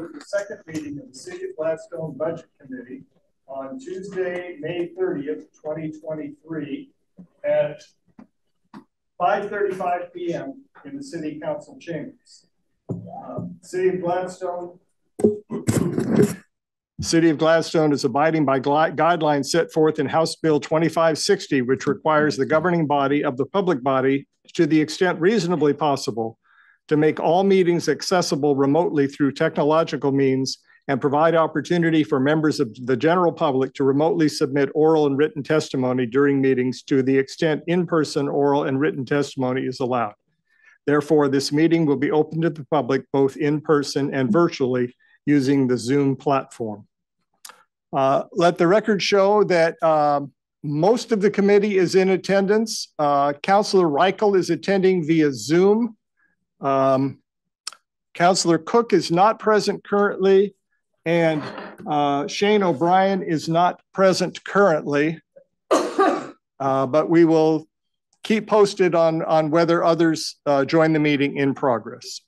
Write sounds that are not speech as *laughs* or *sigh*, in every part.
the second meeting of the City of Gladstone Budget Committee on Tuesday, May 30th, 2023 at 5.35 p.m. in the City Council chambers. Uh, City of Gladstone City of Gladstone is abiding by guidelines set forth in House Bill 2560, which requires the governing body of the public body, to the extent reasonably possible, to make all meetings accessible remotely through technological means and provide opportunity for members of the general public to remotely submit oral and written testimony during meetings to the extent in-person oral and written testimony is allowed. Therefore, this meeting will be open to the public both in person and virtually using the Zoom platform. Uh, let the record show that um, most of the committee is in attendance. Uh, Councillor Reichel is attending via Zoom. Um, Councillor Cook is not present currently, and uh, Shane O'Brien is not present currently. *coughs* Uh, but we will keep posted on, on whether others uh, join the meeting in progress.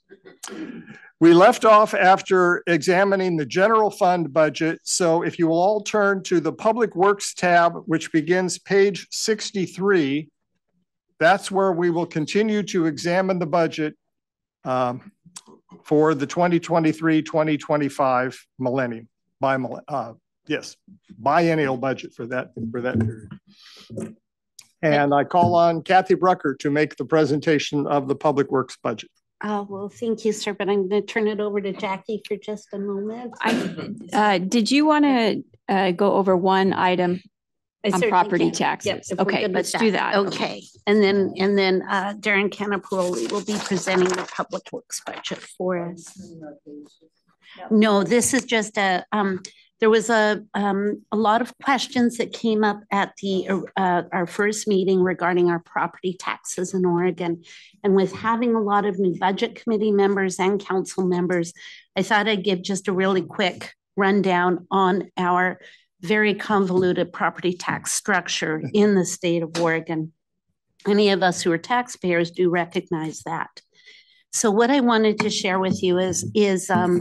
We left off after examining the general fund budget. So if you will all turn to the Public Works tab, which begins page 63, that's where we will continue to examine the budget um, for the 2023-2025 millennium, by, uh, yes, biennial budget for that, for that period. And I call on Kathy Brucker to make the presentation of the Public Works budget. Oh, well, thank you, sir, but I'm going to turn it over to Jackie for just a moment. I, uh, did you want to uh, go over one item I on property can. taxes? Okay, let's do that. Okay, and then and then uh, Darren Canapoli will be presenting the public works budget for us. No, this is just a um, there was a, um, a lot of questions that came up at the uh, our first meeting regarding our property taxes in Oregon. And with having a lot of new budget committee members and council members, I thought I'd give just a really quick rundown on our very convoluted property tax structure in the state of Oregon. Any of us who are taxpayers do recognize that. So what I wanted to share with you is, is um,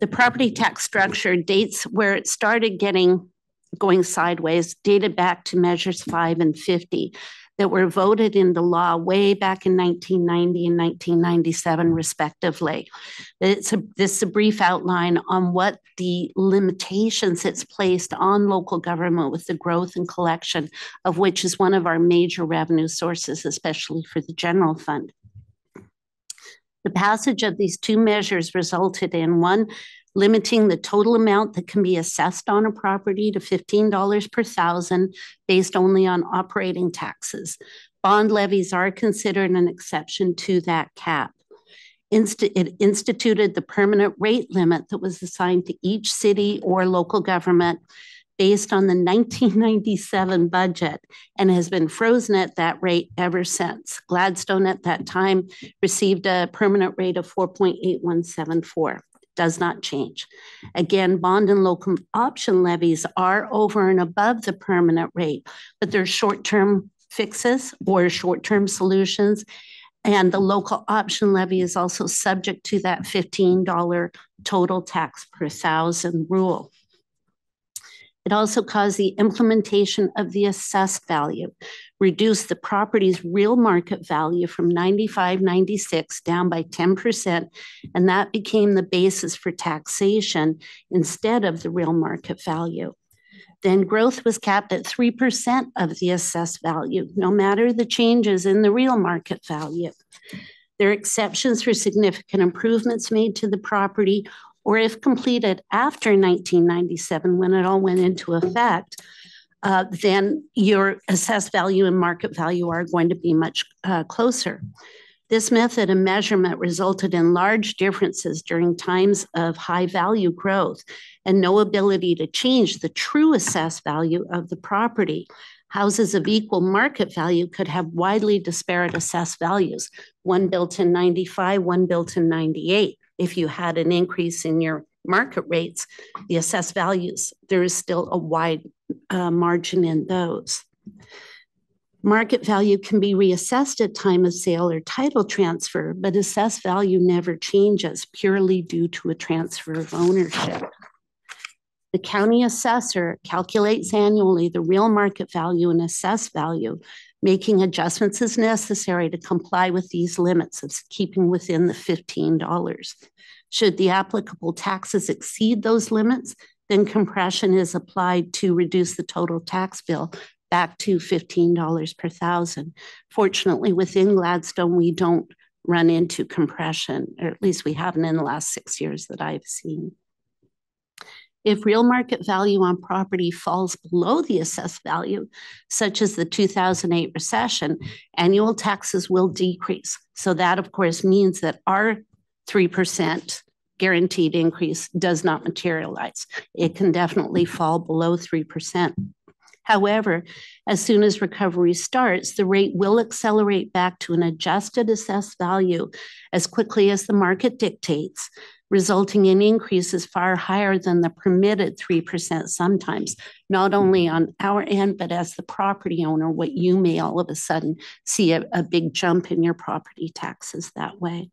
the property tax structure dates where it started getting going sideways, dated back to measures five and 50 that were voted into law way back in 1990 and 1997, respectively. It's a, this is a brief outline on what the limitations it's placed on local government with the growth and collection of which is one of our major revenue sources, especially for the general fund. The passage of these two measures resulted in one, limiting the total amount that can be assessed on a property to $15 per thousand based only on operating taxes. Bond levies are considered an exception to that cap. Inst- it instituted the permanent rate limit that was assigned to each city or local government based on the 1997 budget and has been frozen at that rate ever since. Gladstone at that time received a permanent rate of 4.8174. Does not change. Again, bond and local option levies are over and above the permanent rate, but they're short term fixes or short term solutions. And the local option levy is also subject to that $15 total tax per thousand rule. It also caused the implementation of the assessed value, reduced the property's real market value from 95, 96 down by 10%, and that became the basis for taxation instead of the real market value. Then growth was capped at 3% of the assessed value, no matter the changes in the real market value. There are exceptions for significant improvements made to the property or if completed after 1997, when it all went into effect, uh, then your assessed value and market value are going to be much uh, closer. This method of measurement resulted in large differences during times of high value growth and no ability to change the true assessed value of the property. Houses of equal market value could have widely disparate assessed values, one built in 95, one built in 98 if you had an increase in your market rates, the assessed values, there is still a wide uh, margin in those. Market value can be reassessed at time of sale or title transfer, but assessed value never changes purely due to a transfer of ownership. The county assessor calculates annually the real market value and assessed value, making adjustments as necessary to comply with these limits of keeping within the $15. Should the applicable taxes exceed those limits, then compression is applied to reduce the total tax bill back to $15 per thousand. Fortunately, within Gladstone, we don't run into compression, or at least we haven't in the last six years that I've seen. If real market value on property falls below the assessed value, such as the 2008 recession, annual taxes will decrease. So that, of course, means that our 3% guaranteed increase does not materialize. It can definitely fall below 3%. However, as soon as recovery starts, the rate will accelerate back to an adjusted assessed value as quickly as the market dictates, resulting in increases far higher than the permitted 3% sometimes, not only mm-hmm. on our end, but as the property owner, what you may all of a sudden see a, a big jump in your property taxes that way.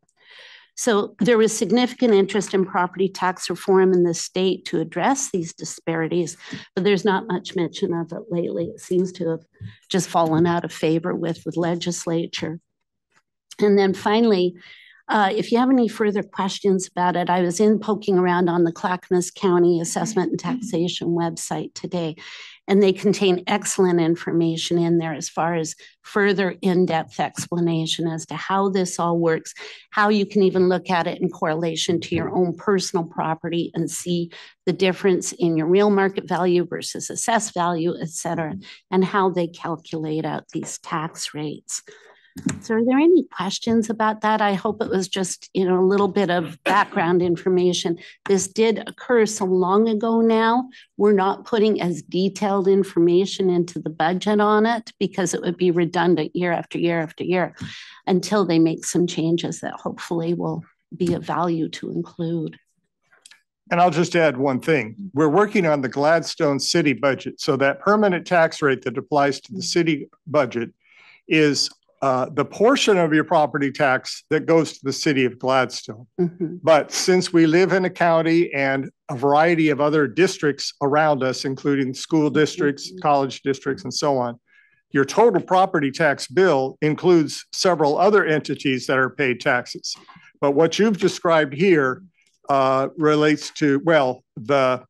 So there was significant interest in property tax reform in the state to address these disparities, but there's not much mention of it lately. It seems to have just fallen out of favor with the legislature. And then finally, uh, if you have any further questions about it, I was in poking around on the Clackamas County Assessment and Taxation website today, and they contain excellent information in there as far as further in-depth explanation as to how this all works, how you can even look at it in correlation to your own personal property and see the difference in your real market value versus assessed value, et cetera, and how they calculate out these tax rates. So are there any questions about that? I hope it was just, you know, a little bit of background information. This did occur so long ago now. We're not putting as detailed information into the budget on it because it would be redundant year after year after year until they make some changes that hopefully will be of value to include. And I'll just add one thing. We're working on the Gladstone city budget. So that permanent tax rate that applies to the city budget is uh, the portion of your property tax that goes to the city of Gladstone. Mhm. But since we live in a county and a variety of other districts around us, including school districts, college districts, and so on, your total property tax bill includes several other entities that are paid taxes. But what you've described here uh, relates to, well, the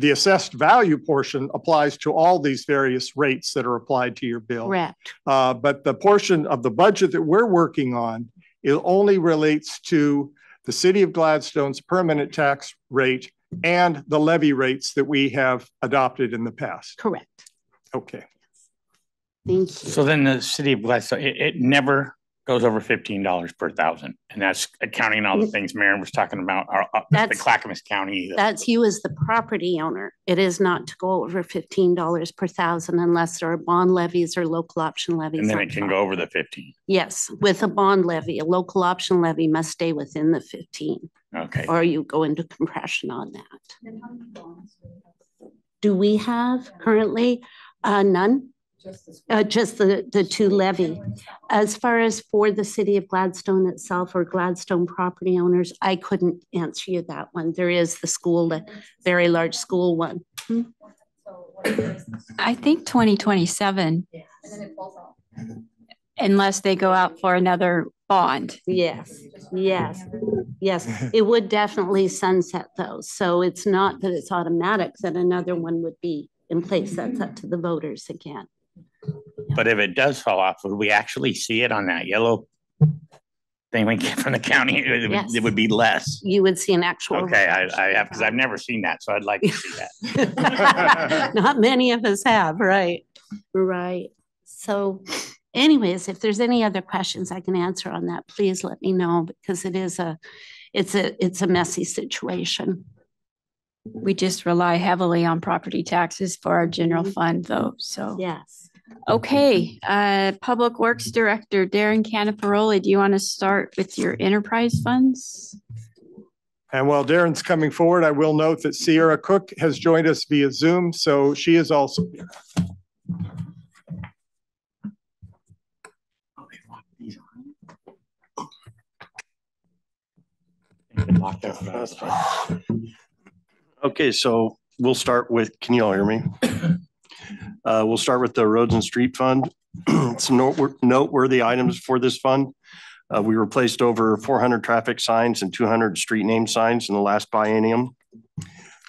the assessed value portion applies to all these various rates that are applied to your bill. Correct. Uh, but the portion of the budget that we're working on, it only relates to the city of Gladstone's permanent tax rate and the levy rates that we have adopted in the past. Correct. Okay. Thank you. So then the city of Gladstone, it, it never goes over fifteen dollars per thousand. And that's accounting all the things Maren was talking about, are up the Clackamas County. That's you as the property owner. It is not to go over fifteen dollars per thousand unless there are bond levies or local option levies. And then it can top. go over the fifteen. Yes, with a bond levy, a local option levy must stay within the fifteen, Okay. or you go into compression on that. Do we have currently? Uh, none? Uh, just the, the two levy. As far as for the city of Gladstone itself or Gladstone property owners, I couldn't answer you that one. There is the school, the very large school one. I think twenty twenty-seven. Unless they go out for another bond. Yes, yes, yes. It would definitely sunset those. So it's not that it's automatic that another one would be in place. That's up to the voters again. But if it does fall off, would we actually see it on that yellow thing we get from the county? It would, Yes. it would be less. You would see an actual. Okay, I, I have, because I've never seen that, so I'd like to see that. *laughs* Not many of us have, right? Right. So anyways, if there's any other questions I can answer on that, please let me know because it is a, it's a, it's a messy situation. We just rely heavily on property taxes for our general Mhm. fund though, so. Yes. Okay, uh, Public Works Director Darren Canaparoli, do you want to start with your enterprise funds? And while Darren's coming forward, I will note that Sierra Cook has joined us via Zoom, so she is also here. Okay, so we'll start with, can you all hear me? Uh, we'll start with the Roads and Street Fund. *clears throat* Some noteworthy, items for this fund. Uh, we replaced over four hundred traffic signs and two hundred street name signs in the last biennium.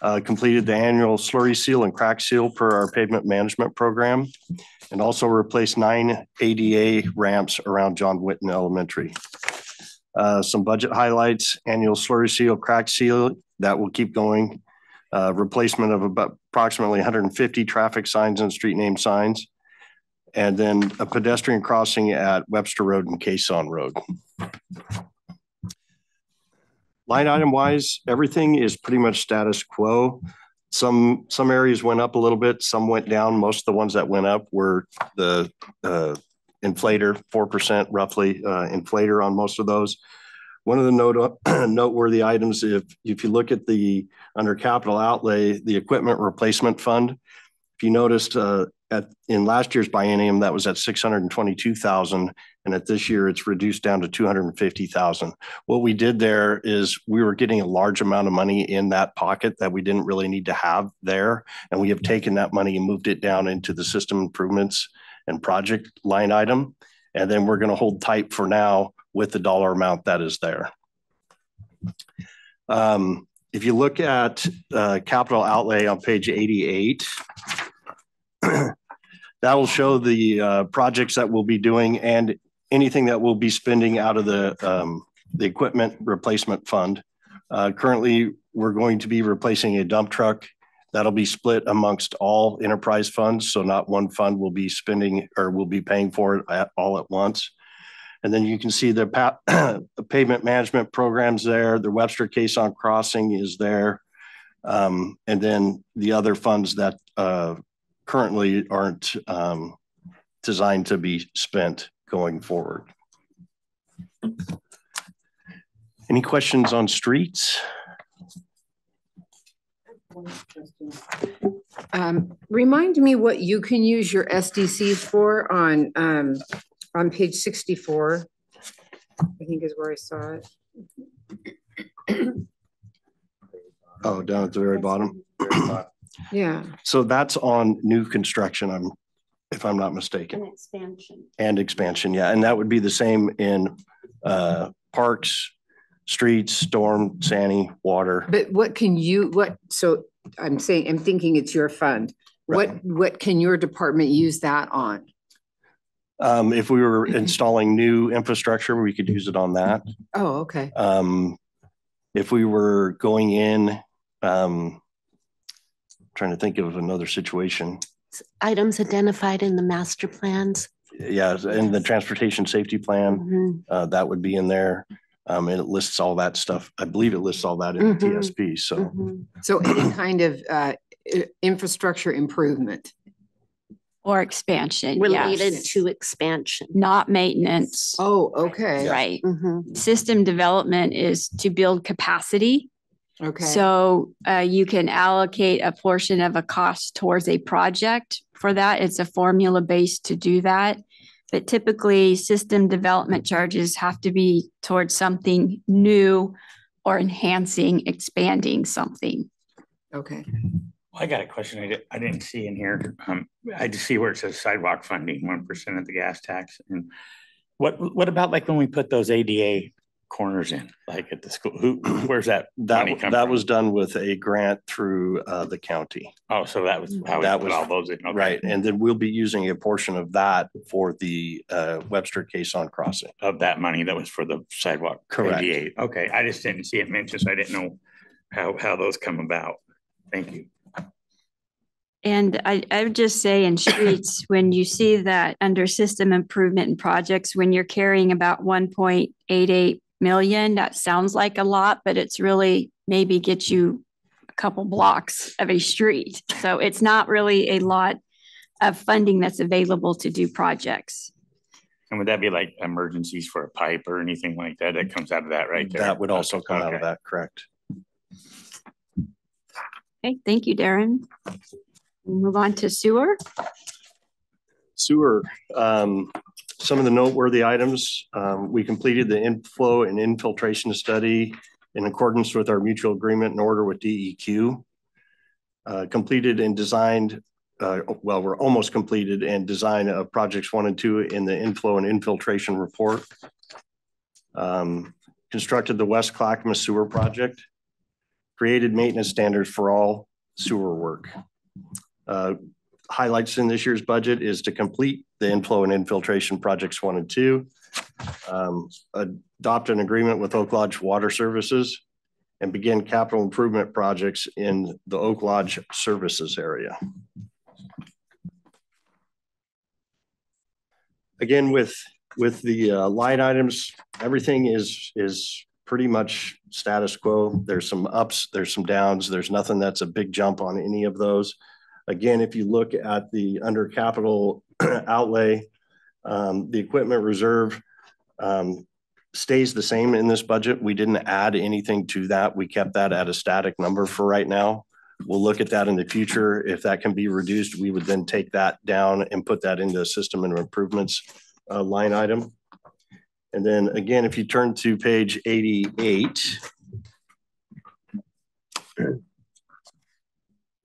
Uh, completed the annual slurry seal and crack seal per our pavement management program. And also replaced nine ADA ramps around John Wetten Elementary. Uh, some budget highlights, annual slurry seal, crack seal, that will keep going. Uh, replacement of about approximately hundred and fifty traffic signs and street name signs. And then a pedestrian crossing at Webster Road and Cason Road. Line item wise, everything is pretty much status quo. Some, some areas went up a little bit, some went down. Most of the ones that went up were the, uh, inflator, four percent roughly, uh, inflator on most of those. One of the note, *clears throat* noteworthy items, if, if you look at the, under capital outlay, the equipment replacement fund. If you noticed, uh, at, in last year's biennium, that was at six hundred and twenty-two thousand. And at this year, it's reduced down to two hundred and fifty thousand. What we did there is we were getting a large amount of money in that pocket that we didn't really need to have there. And we have taken that money and moved it down into the system improvements and project line item. And then we're going to hold tight for now with the dollar amount that is there. Um, if you look at uh, capital outlay on page 88, *clears throat* that will show the uh, projects that we'll be doing and anything that we'll be spending out of the, um, the equipment replacement fund. Uh, currently, we're going to be replacing a dump truck That'll be split amongst all enterprise funds, so not one fund will be spending or will be paying for it at, all at once. And then you can see the, pa- *clears throat* pavement management programs there. The Webster Cason Crossing is there. Um, and then the other funds that uh, currently aren't um, designed to be spent going forward. Any questions on streets? Um, remind me what you can use your SDCs for on, um, on page sixty-four. I think is where I saw it. Oh, down at the very bottom. *clears throat* Yeah, So that's on new construction, I'm, if I'm not mistaken, An expansion. and expansion, yeah, and that would be the same in uh parks, streets, storm, sandy, water. but what can you, what, so I'm saying, I'm thinking it's your fund. What, what can your department use that on? Um, if we were installing new infrastructure, we could use it on that. Oh, okay. Um, if we were going in, um, trying to think of another situation. Items identified in the master plans. Yeah, in the transportation safety plan, Mhm. uh, that would be in there. Um, and it lists all that stuff. I believe it lists all that in the Mhm. TSP, so. Mhm. So any kind of, uh, infrastructure improvement. Or expansion, Related yes. to expansion. Not maintenance, Oh, okay, right? Mhm. System development is to build capacity. okay. So uh, you can allocate a portion of a cost towards a project for that. It's a formula based to do that. But typically, system development charges have to be towards something new or enhancing, expanding something. Okay. I got a question I didn't, I didn't see in here. Um, I just see where it says sidewalk funding, one percent of the gas tax. And what, what about like when we put those ADA corners in, like at the school? Who, *clears throat* where's that money That, come that from? was done with a grant through, uh, the county. Oh, so that was how we That was- all those in. Okay. Right, and then we'll be using a portion of that for the, uh, Webster Cason Crossing. Of that money that was for the sidewalk. Correct. ADA. Okay, I just didn't see it mentioned, so I didn't know how, how those come about. Thank you. And I, I would just say in *coughs* streets, when you see that under system improvement and projects, when you're carrying about one point eight eight million, that sounds like a lot, but it's really maybe gets you a couple blocks of a street. So it's not really a lot of funding that's available to do projects. And would that be like emergencies for a pipe or anything like that? That comes out of that right there? That would also Okay, come out of that, correct? Okay, thank you, Darren. Move on to sewer. Sewer, um, some of the noteworthy items, um, we completed the inflow and infiltration study in accordance with our mutual agreement and order with DEQ. Uh, completed and designed, uh, well, we're almost completed and design of projects one and two in the inflow and infiltration report. Um, constructed the West Clackamas Sewer Project. Created maintenance standards for all sewer work. Uh, highlights in this year's budget is to complete the inflow and infiltration projects one and two. Um, adopt an agreement with Oak Lodge Water Services and begin capital improvement projects in the Oak Lodge services area. Again, with with the uh, line items, everything is is pretty much status quo. There's some ups, there's some downs. There's nothing that's a big jump on any of those. Again, if you look at the under capital *clears throat* outlay, um, the equipment reserve um, stays the same in this budget. We didn't add anything to that. We kept that at a static number for right now. We'll look at that in the future. If that can be reduced, we would then take that down and put that into a system and improvements uh, line item. And then again, if you turn to page 88,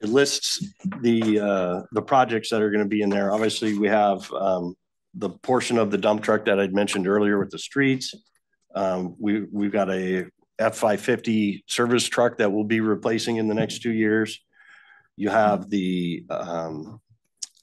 it lists the uh, the projects that are going to be in there. Obviously, we have um, the portion of the dump truck that I'd mentioned earlier with the streets. Um, we we've got a F550 service truck that we'll be replacing in the next two years. You have the um,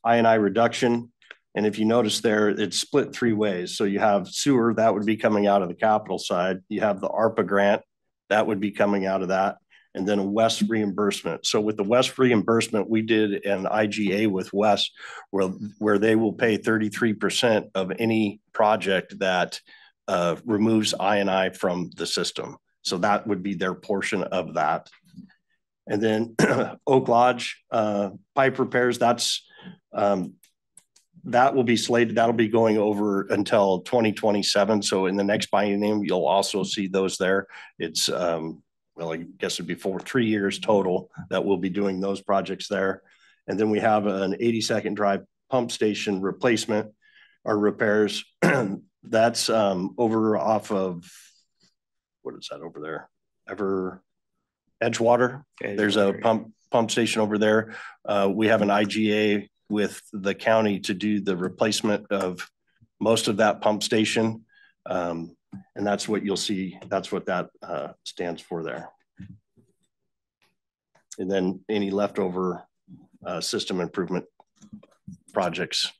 I&I reduction and if you notice there, it's split three ways. So you have sewer, that would be coming out of the capital side. You have the ARPA grant, that would be coming out of that. And then a West reimbursement. So with the West reimbursement, we did an IGA with West where, where they will pay 33% of any project that uh, removes I&I from the system. So that would be their portion of that. And then *clears throat* Oak Lodge uh, pipe repairs, that's um, that will be slated, that'll be going over until twenty twenty-seven. So in the next biennium, you'll also see those there. It's, um, well, I guess it'd be for three years total that we'll be doing those projects there. And then we have an eighty-second drive pump station replacement or repairs. *clears throat* That's, um, over off of, what is that over there? Ever Edgewater? There's a pump, pump station over there. Uh, we have an IGA with the county to do the replacement of most of that pump station. Um, and that's what you'll see. That's what that uh, stands for there. And then any leftover uh, system improvement projects.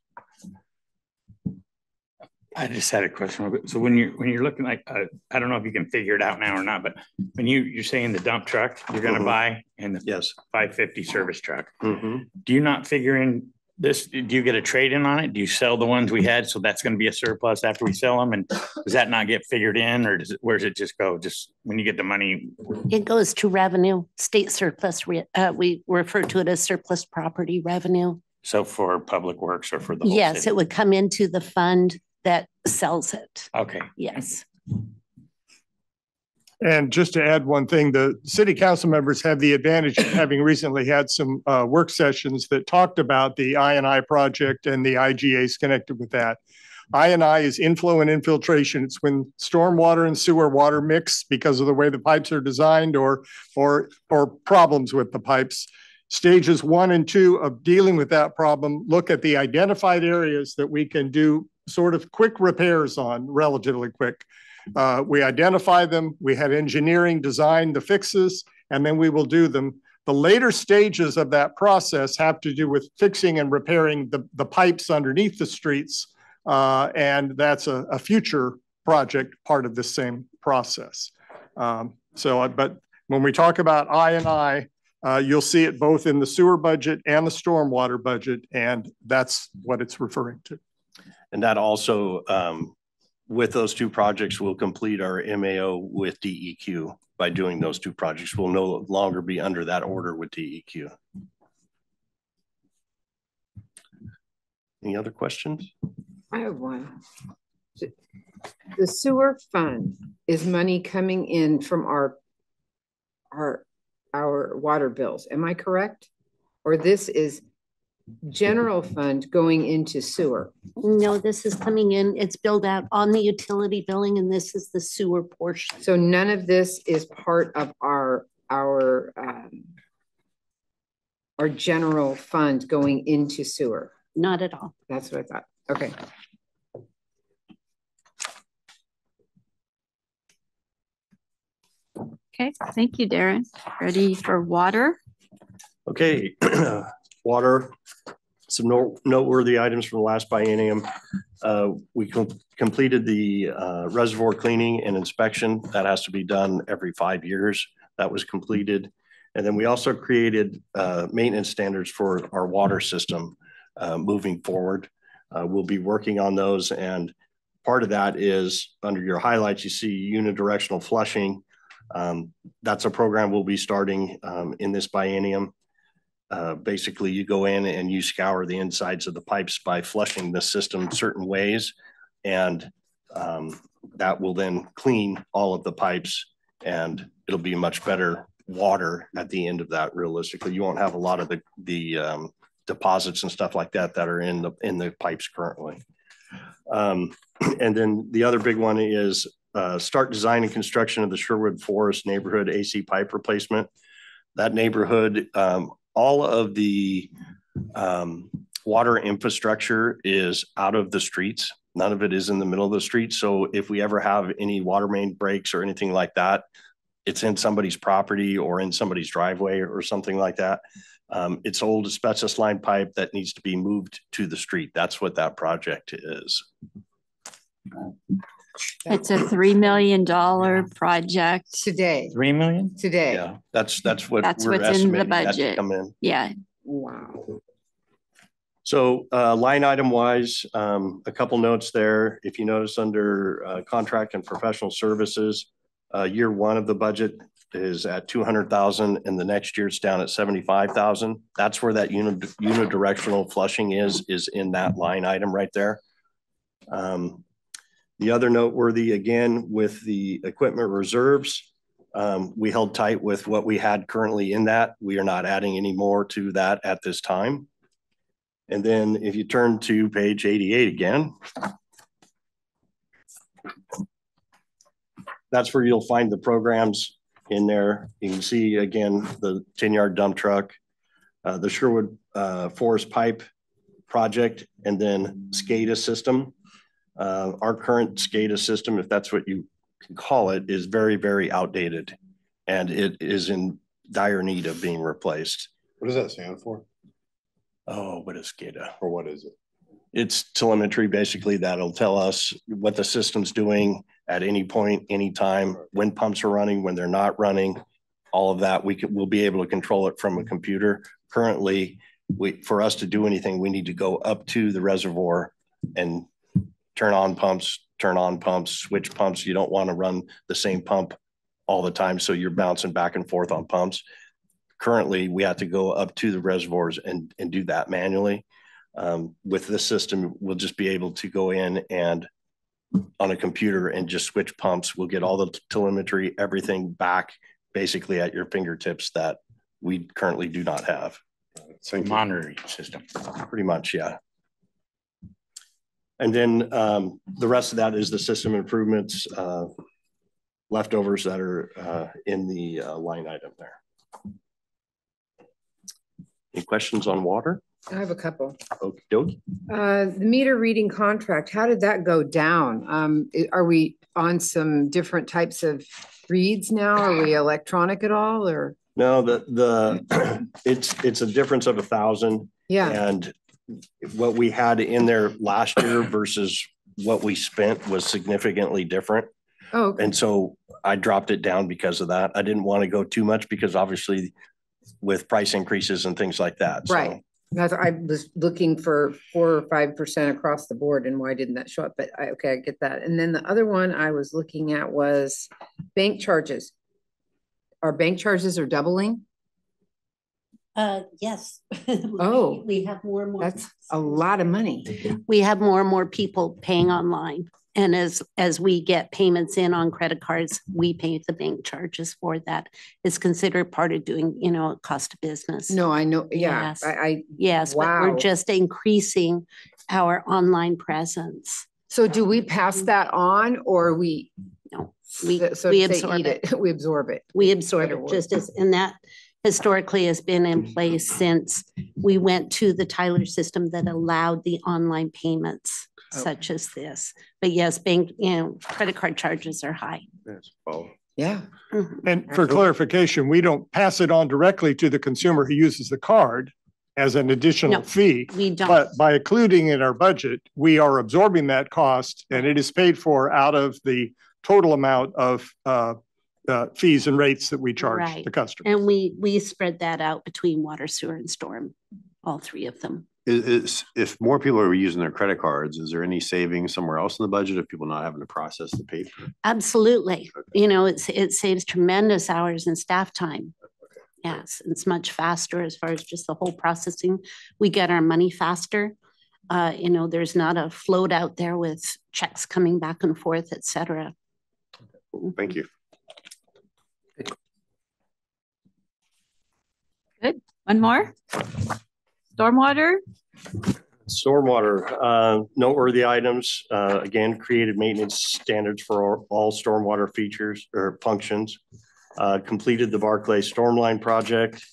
I just had a question. So when you're when you're looking like uh, I don't know if you can figure it out now or not, but when you you're saying the dump truck you're going to mm -hmm. buy and the F 550 service truck, mm -hmm. do you not figure in this, do you get a trade in on it? Do you sell the ones we had? So that's going to be a surplus after we sell them? And does that not get figured in or does it, where does it just go? Just when you get the money? It goes to revenue, state surplus. Uh, we refer to it as surplus property revenue. So for public works or for the? Yes, city? it would come into the fund that sells it. Okay. Yes. And just to add one thing, the city council members have the advantage of *coughs* having recently had some uh, work sessions that talked about the I&I project and the IGAs connected with that. I&I is inflow and infiltration. It's when stormwater and sewer water mix because of the way the pipes are designed or, or, or problems with the pipes. Stages one and two of dealing with that problem look at the identified areas that we can do sort of quick repairs on, relatively quick. Uh, we identify them, we had engineering design the fixes, and then we will do them. The later stages of that process have to do with fixing and repairing the, the pipes underneath the streets. Uh, and that's a, a, future project part of the same process. Um, so, uh, but when we talk about I and I, uh, you'll see it both in the sewer budget and the stormwater budget, and that's what it's referring to. And that also um, with those two projects, we'll complete our MAO with DEQ by doing those two projects. We'll no longer be under that order with DEQ. Any other questions? I have one. The sewer fund is money coming in from our our our water bills. Am I correct? Or this is general fund going into sewer. No, this is coming in, it's billed out on the utility billing and this is the sewer portion. So none of this is part of our, our, um, our general fund going into sewer. Not at all. That's what I thought. Okay. Okay, thank you, Darren. Ready for water? Okay, *clears throat* water, some no- noteworthy items from the last biennium. Uh, We com- completed the uh, reservoir cleaning and inspection. That has to be done every five years. That was completed. And then we also created uh, maintenance standards for our water system uh, moving forward. Uh, We'll be working on those and part of that is under your highlights, you see unidirectional flushing. Um, That's a program we'll be starting um, in this biennium. Uh, basically you go in and you scour the insides of the pipes by flushing the system certain ways. And um, that will then clean all of the pipes and it'll be much better water at the end of that realistically. You won't have a lot of the, the um, deposits and stuff like that that are in the, in the pipes currently. Um, *clears throat* and then the other big one is uh, start design and construction of the Sherwood Forest neighborhood AC pipe replacement. That neighborhood, um, all of the um, water infrastructure is out of the streets. None of it is in the middle of the street. So if we ever have any water main breaks or anything like that, it's in somebody's property or in somebody's driveway or something like that. Um, it's old asbestos line pipe that needs to be moved to the street. That's what that project is. It's a $3 million project. Today, Three million? today. Yeah, that's, that's what That's we're what's in the estimating that to budget. come in. Yeah, Wow. So uh, line item wise, um, a couple notes there. If you notice under uh, contract and professional services, uh, year one of the budget is at two hundred thousand and the next year it's down at seventy-five thousand. That's where that uni- unidirectional flushing is, is in that line item right there. Um, The other noteworthy, again, with the equipment reserves, um, we held tight with what we had currently in that. We are not adding any more to that at this time. And then if you turn to page eighty-eight again. That's where you'll find the programs in there. You can see again, the ten-yard dump truck, uh, the Sherwood, uh, Forest Pipe Project, and then SCADA system. Uh, our current SCADA system, if that's what you can call it, is very, very outdated. And it is in dire need of being replaced. What does that stand for? Oh, what is SCADA? Or what is it? It's telemetry basically that'll tell us what the system's doing at any point, anytime, when pumps are running, when they're not running. All of that, we could, we'll be able to control it from a computer. Currently, we, for us to do anything, we need to go up to the reservoir and turn on pumps, turn on pumps, switch pumps. You don't want to run the same pump all the time, so you're bouncing back and forth on pumps. Currently, we have to go up to the reservoirs and, and do that manually. Um, with this system, we'll just be able to go in and on a computer and just switch pumps. We'll get all the telemetry, everything back basically at your fingertips that we currently do not have. Thank you. Monitoring system. Pretty much, yeah. And then um, the rest of that is the system improvements, uh, leftovers that are uh, in the uh, line item there. Any questions on water? I have a couple. Okey dokey. Uh, the meter reading contract, how did that go down? Um, are we on some different types of reads now? Are we electronic at all or? No, the, the, *clears throat* it's, it's a difference of a thousand. Yeah, And what we had in there last year versus what we spent was significantly different. oh, okay. And so I dropped it down because of that. I didn't want to go too much because obviously with price increases and things like that. Right. That's, I was looking for four or five percent across the board and why didn't that show up? But I, okay, I get that. And then the other one I was looking at was bank charges. Our bank charges are doubling? Uh, yes. *laughs* Oh. We have more and more. That's a lot of money. *laughs* We have more and more people paying online. and as, as we get payments in on credit cards, we pay the bank charges for that. It's considered part of doing, you know, cost of business. No, I know, yeah, Yes. I, I, Yes, but we're just increasing our online presence. so do we pass that on or we? No, we- So- so we absorb eat it. *laughs* We absorb it. We absorb it just as, and that historically has been in place since we went to the Tyler system that allowed the online payments such as this. But yes, bank, you know, credit card charges are high. Yes, well, Yeah. Mhm. And for clarification, we don't pass it on directly to the consumer who uses the card as an No. additional fee. We don't, But by including in our budget, we are absorbing that cost and it is paid for out of the total amount of uh, uh, fees and rates that we charge Right. the customer. and we, we spread that out between water, sewer and storm, all three of them. is, is, if more people are using their credit cards, is there any savings somewhere else in the budget of people not having to process the paper? Absolutely. You know, it's, it saves tremendous hours and staff time. Yes, it's much faster as far as just the whole processing. We get our money faster. Uh, you know, there's not a float out there with checks coming back and forth, et cetera. Thank you. One more? Stormwater? Stormwater, uh, noteworthy items, uh, again, created maintenance standards for all- all stormwater features or functions. Uh, completed the Barclay Stormline project,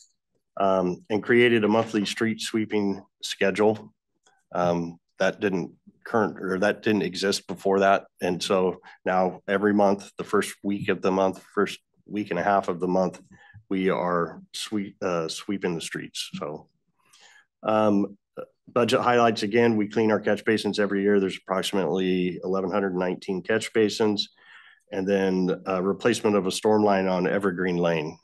um, and created a monthly street sweeping schedule. Um, that didn't current, or that didn't exist before that. And so now every month, the first week of the month, first week and a half of the month, we are sweep, uh, sweeping the streets, so. Um, budget highlights again, we clean our catch basins every year. There's approximately eleven hundred and nineteen catch basins. And then uh replacement of a storm line on Evergreen Lane.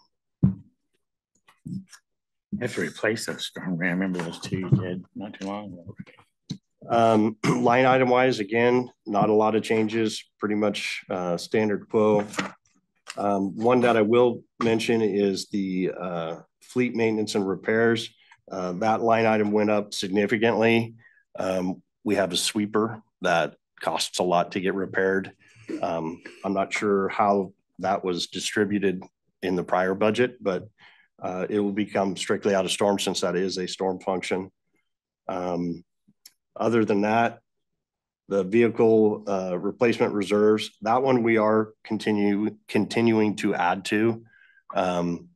Have to replace those storm. I remember those two you did not too long ago. Um, *clears throat* line item wise, again, not a lot of changes, pretty much uh standard quo. Um, one that I will mention is the uh fleet maintenance and repairs. Uh, that line item went up significantly. Um, we have a sweeper that costs a lot to get repaired. Um, I'm not sure how that was distributed in the prior budget, but uh, it will become strictly out of storm since that is a storm function. Um, other than that, the vehicle uh, replacement reserves, that one we are continue, continuing to add to. Um,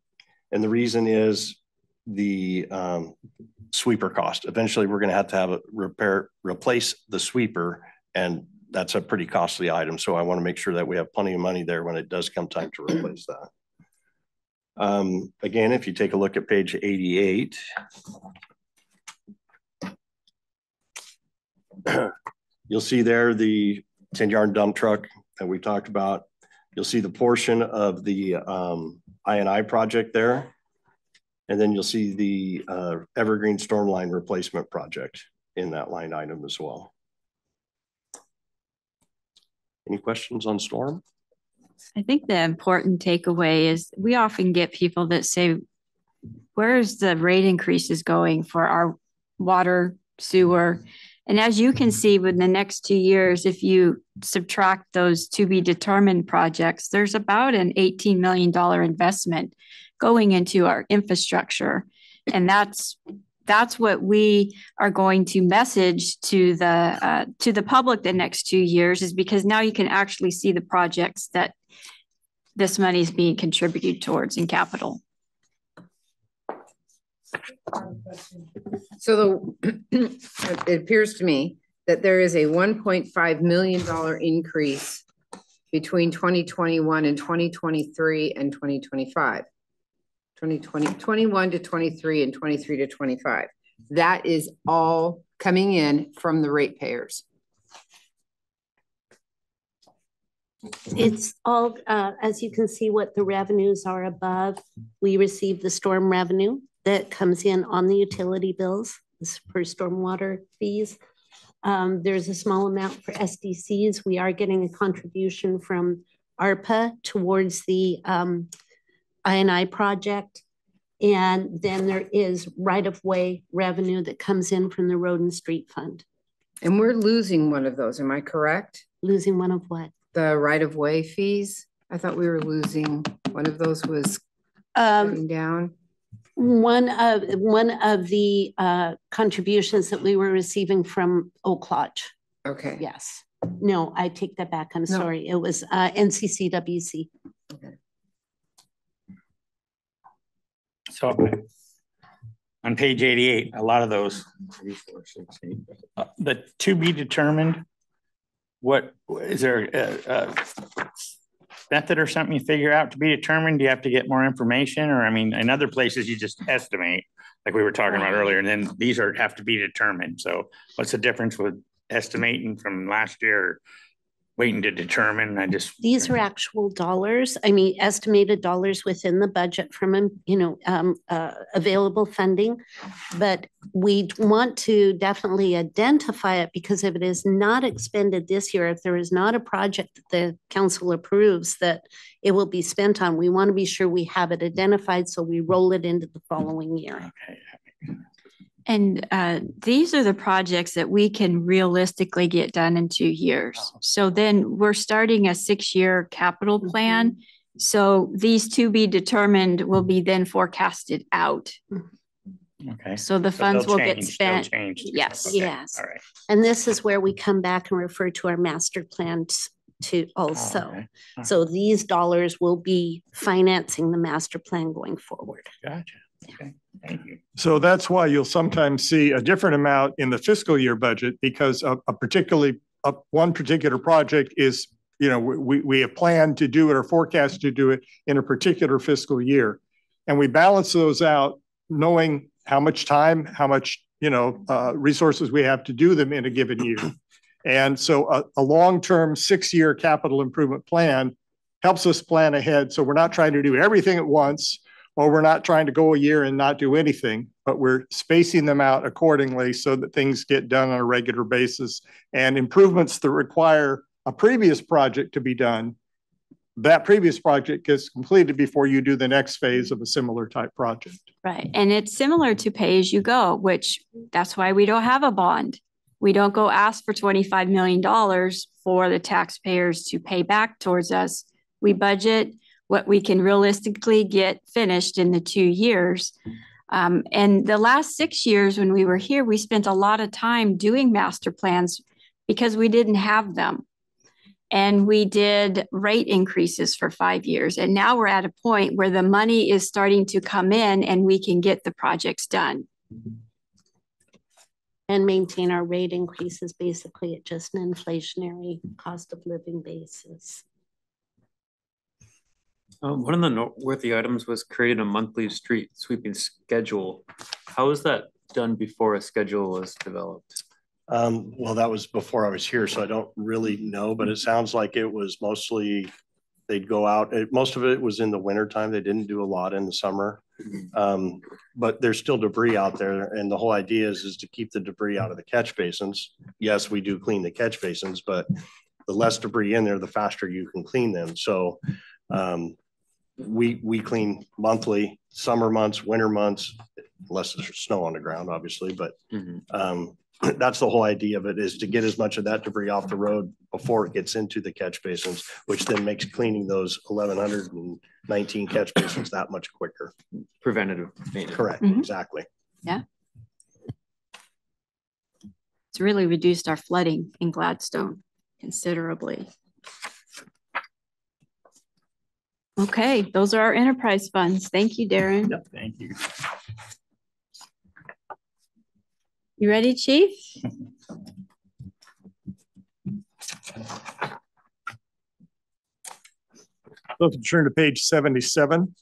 and the reason is the um, sweeper cost. Eventually, we're going to have to have a repair, replace the sweeper, and that's a pretty costly item. So I want to make sure that we have plenty of money there when it does come time to replace that. Um, again, if you take a look at page eighty-eight. *clears throat* You'll see there the ten yard dump truck that we talked about. You'll see the portion of the um I and I project there. And then you'll see the uh Evergreen Storm Line Replacement Project in that line item as well. Any questions on storm? I think the important takeaway is we often get people that say, where's the rate increases going for our water, sewer? And as you can see, within the next two years, if you subtract those to be determined projects, there's about an eighteen million dollar investment going into our infrastructure. And that's, that's what we are going to message to the, uh, to the public the next two years is because now you can actually see the projects that this money is being contributed towards in capital. So the, *clears throat* it appears to me that there is a one point five million dollar increase between twenty twenty-one and twenty twenty-three and twenty twenty-five. 2020, 21 to twenty-three and twenty-three to twenty-five. That is all coming in from the ratepayers. It's all, uh, as you can see what the revenues are above. We receive the storm revenue that comes in on the utility bills this for stormwater fees. Um, there's a small amount for SDCs. We are getting a contribution from ARPA towards the, um, I&I project. And then there is right-of-way revenue that comes in from the road and street fund. And we're losing one of those, am I correct? Losing one of what? The right-of-way fees, I thought we were losing, one of those was Um, down. One of, one of the, uh, contributions that we were receiving from Oak Lodge. Okay. Yes. No, I take that back. I'm No. sorry. It was, uh, NCCWC. So on page eighty-eight, a lot of those, three, four, six, eight, uh, the to be determined, what, is there a, a method or something you figure out to be determined? Do you have to get more information? Or I mean, in other places you just estimate, like we were talking about earlier, and then these are, have to be determined. So what's the difference with estimating from last year? Waiting to determine, I just. These are actual dollars. I mean, estimated dollars within the budget from, um, you know, um, uh, available funding. But we want to definitely identify it because if it is not expended this year, if there is not a project that the council approves that it will be spent on, we want to be sure we have it identified so we roll it into the following year. Okay. And uh, these are the projects that we can realistically get done in two years. So then we're starting a six-year capital plan. So these to be determined will be then forecasted out. Okay. So the funds they'll will get spent. Yes. Okay, Yes. All right. And this is where we come back and refer to our master plan to Oh, also. okay. So these dollars will be financing the master plan going forward. Gotcha. Okay, thank you. So that's why you'll sometimes see a different amount in the fiscal year budget because of a particularly, uh, one particular project is, you know, we, we have planned to do it or forecast to do it in a particular fiscal year. And we balance those out knowing how much time, how much, you know, uh, resources we have to do them in a given year. And so a, a long-term six-year capital improvement plan helps us plan ahead. So we're not trying to do everything at once or we're not trying to go a year and not do anything, but we're spacing them out accordingly so that things get done on a regular basis. And improvements that require a previous project to be done, that previous project gets completed before you do the next phase of a similar type project. Right. And it's similar to pay as you go, which that's why we don't have a bond. We don't go ask for twenty-five million dollars for the taxpayers to pay back towards us. We budget what we can realistically get finished in the two years. Um, and the last six years when we were here, we spent a lot of time doing master plans because we didn't have them. And we did rate increases for five years. And now we're at a point where the money is starting to come in and we can get the projects done. And maintain our rate increases basically at just an inflationary cost of living basis. Um, one of the noteworthy items was creating a monthly street sweeping schedule. How was that done before a schedule was developed? Um, well, that was before I was here, so I don't really know, but it sounds like it was mostly, they'd go out, it, most of it was in the winter time. They didn't do a lot in the summer. Um, but there's still debris out there and the whole idea is, is to keep the debris out of the catch basins. Yes, we do clean the catch basins, but the less debris in there, the faster you can clean them. So, um, we, we clean monthly, summer months, winter months, unless there's snow on the ground, obviously, but Mhm. um, *clears throat* that's the whole idea of it is to get as much of that debris off the road before it gets into the catch basins, which then makes cleaning those eleven hundred and nineteen catch basins that much quicker. Preventative maintenance. Correct, Mhm. exactly. Yeah. It's really reduced our flooding in Gladstone considerably. Okay, those are our enterprise funds. Thank you, Darren. Yep, thank you. You ready, chief? So if you turn to page seventy-seven.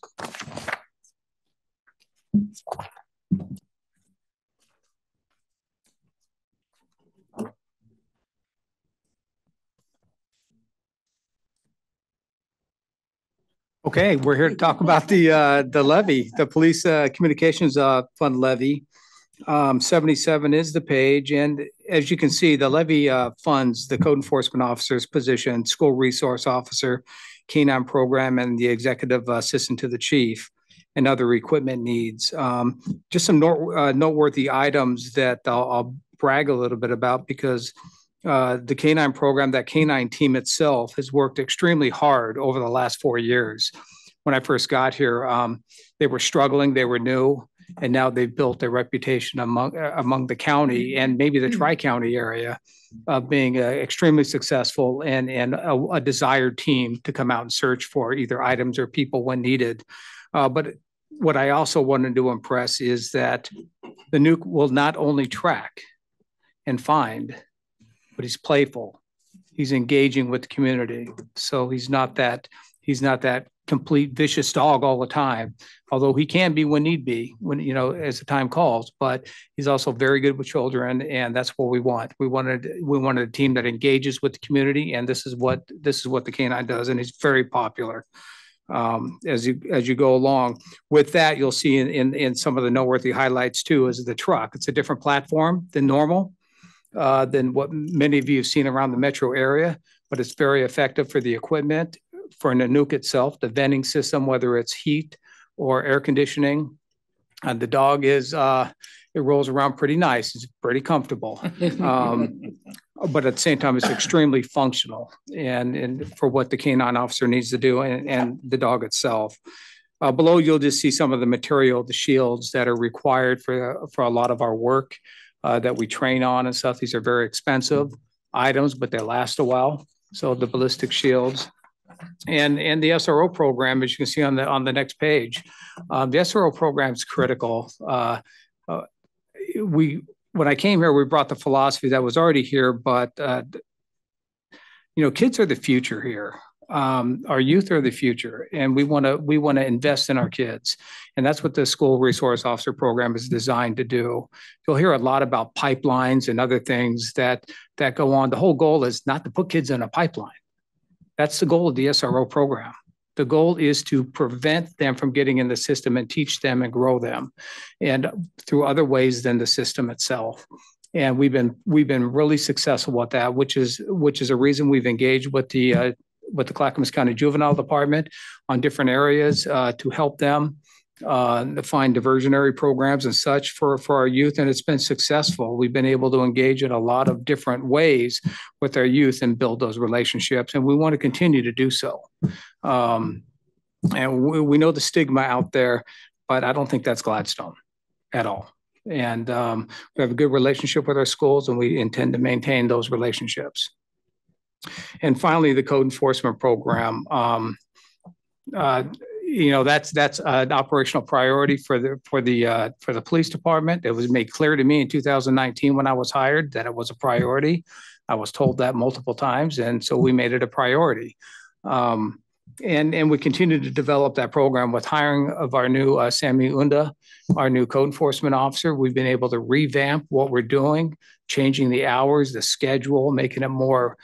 Okay, we're here to talk *laughs* about the, uh, the levy, the police, uh, communications, uh, fund levy. Um, seventy-seven is the page, and as you can see, the levy, uh, funds the code enforcement officer's position, school resource officer, K-9 program, and the executive assistant to the chief, and other equipment needs. Um, just some uh, noteworthy items that I'll, I'll brag a little bit about because uh, the canine program, that canine team itself has worked extremely hard over the last four years. When I first got here, um, they were struggling, they were new, and now they've built a reputation among, uh, among the county and maybe the tri-county area of being uh, extremely successful and, and a, a desired team to come out and search for either items or people when needed. Uh, but what I also wanted to impress is that Nanook will not only track and find, but he's playful. He's engaging with the community. So he's not that, he's not that complete vicious dog all the time. Although he can be when need be, when, you know, as the time calls, but he's also very good with children and that's what we want. We wanted, we wanted a team that engages with the community and this is what, this is what the canine does and he's very popular um, as you as you go along. With that, you'll see in, in, in some of the noteworthy highlights too is the truck. It's a different platform than normal, uh, than what many of you have seen around the metro area, but it's very effective for the equipment, for Nanook itself, the venting system, whether it's heat or air conditioning. And the dog is uh, it rolls around pretty nice. It's pretty comfortable. *laughs* Um, but at the same time, it's extremely functional and, and for what the canine officer needs to do and, and the dog itself. Uh, below, you'll just see some of the material, the shields that are required for, for a lot of our work uh, that we train on and stuff. These are very expensive items, but they last a while. So the ballistic shields and, and the SRO program, as you can see on the, on the next page, um, the SRO program is critical. Uh, uh, we when I came here, we brought the philosophy that was already here, but uh, you know, kids are the future here. Um, our youth are the future, and we want to we want to invest in our kids, and that's what the school resource officer program is designed to do. You'll hear a lot about pipelines and other things that that go on. The whole goal is not to put kids in a pipeline. That's the goal of the SRO program. The goal is to prevent them from getting in the system and teach them and grow them, and through other ways than the system itself. And we've been we've been really successful with that, which is which is a reason we've engaged with the uh, with the Clackamas County Juvenile Department on different areas uh, to help them uh, find diversionary programs and such for, for our youth, and it's been successful. We've been able to engage in a lot of different ways with our youth and build those relationships, and we want to continue to do so. Um, and we, we know the stigma out there, but I don't think that's Gladstone at all. And um, we have a good relationship with our schools, and we intend to maintain those relationships. And finally, the code enforcement program. Um, uh, you know that's that's an operational priority for the for the uh, for the police department. It was made clear to me in 2019 when I was hired that it was a priority. I was told that multiple times, and so we made it a priority. Um, and and we continue to develop that program with hiring of our new uh, Sammy Unda, our new code enforcement officer. We've been able to revamp what we're doing, changing the hours, the schedule, making it more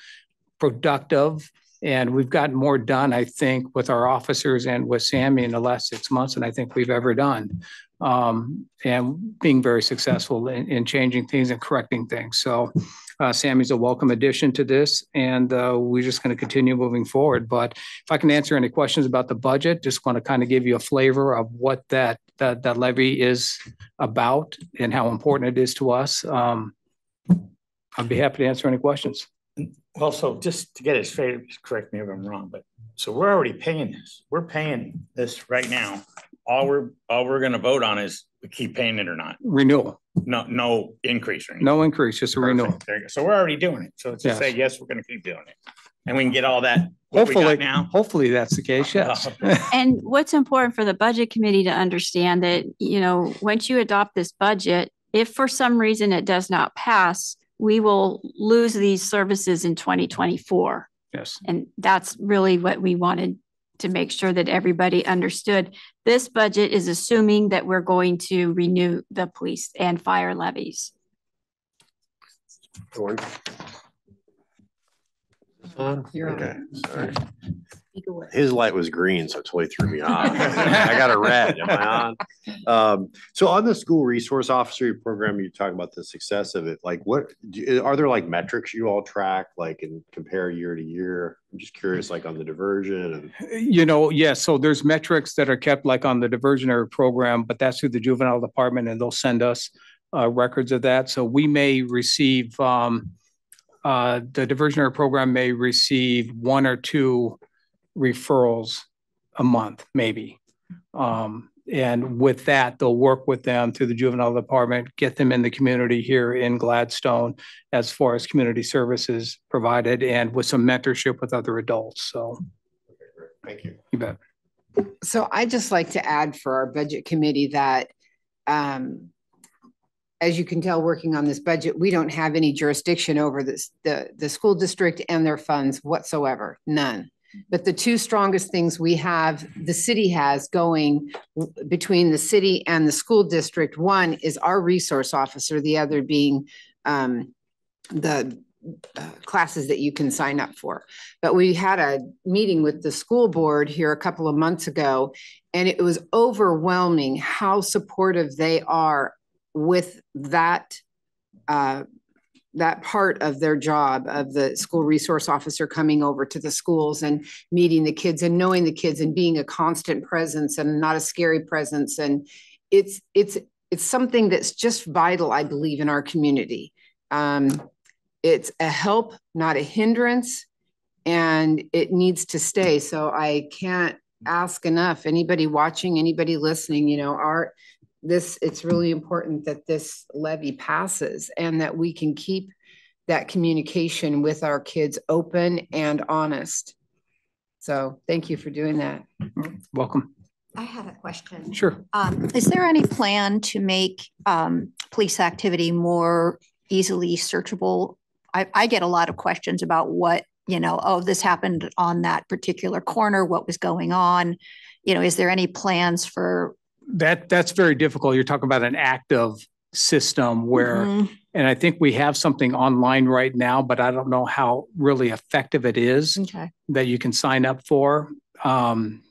productive and we've gotten more done, I think, with our officers and with Sammy in the last six months than I think we've ever done. Um, and being very successful in, in, changing things and correcting things. So uh, Sammy's a welcome addition to this, and uh, we're just going to continue moving forward. But if I can answer any questions about the budget, just want to kind of give you a flavor of what that that, that levy is about and how important it is to us. Um, I'd be happy to answer any questions. Well, so just to get it straight, correct me if I'm wrong, but so we're already paying this. We're paying this right now. All we're all we're gonna vote on is we keep paying it or not. Renewal. No, no increase or anything. No increase, just a renewal. There you go. So we're already doing it. So it's just Yes. say, yes, we're gonna keep doing it. And we can get all that. what we got Hopefully, Now. hopefully that's the case, yes. *laughs* *laughs* And what's important for the budget committee to understand that, you know, once you adopt this budget, if for some reason it does not pass, we will lose these services in twenty twenty-four. Yes. And that's really what we wanted to make sure that everybody understood. This budget is assuming that we're going to renew the police and fire levies. Thorn? On? Uh, You're on. Okay, sorry. Speak away. His light was green, so it totally threw me off. I got a red. Am I on? Um, so on the school resource officer program, you talk about the success of it. Like what, do- are there like metrics you all track, like and compare year to year? I'm just curious, like on the diversion and. You know, yes, so there's metrics that are kept like on the diversionary program, but that's through the juvenile department and they'll send us uh, records of that. So we may receive um, uh, the diversionary program may receive one or two referrals a month, maybe. Um, and with that, they'll work with them through the juvenile department, get them in the community here in Gladstone as far as community services provided and with some mentorship with other adults. So Thank you. you bet. So I just like to add for our budget committee that, um, as you can tell, working on this budget, we don't have any jurisdiction over this, the, the school district and their funds whatsoever, none. But the two strongest things we have, the city has going between the city and the school district, one is our resource officer, the other being, um, the uh, classes that you can sign up for. But we had a meeting with the school board here a couple of months ago, and it was overwhelming how supportive they are with that uh, that part of their job of the school resource officer coming over to the schools and meeting the kids and knowing the kids and being a constant presence and not a scary presence. And it's it's it's something that's just vital, I believe, in our community. Um, it's a help, not a hindrance, and it needs to stay. So I can't ask enough. Anybody watching, anybody listening, you know, our this it's really important that this levy passes and that we can keep that communication with our kids open and honest. So thank you for doing that. Welcome. I have a question. Sure. Um, is there any plan to make, um, police activity more easily searchable? I, I get a lot of questions about what, you know, oh, this happened on that particular corner, what was going on? You know, is there any plans for? That, that's very difficult. You're talking about an active system where, Mhm. and I think we have something online right now, but I don't know how really effective it is Okay, that you can sign up for. Um,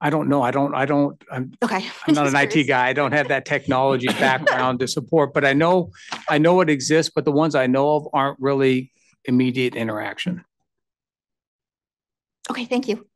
I don't know. I don't, I don't, I'm, okay. I'm not *laughs* an IT guy. I don't have that technology background to support, but I know, I know it exists, but the ones I know of aren't really immediate interaction. Okay, thank you.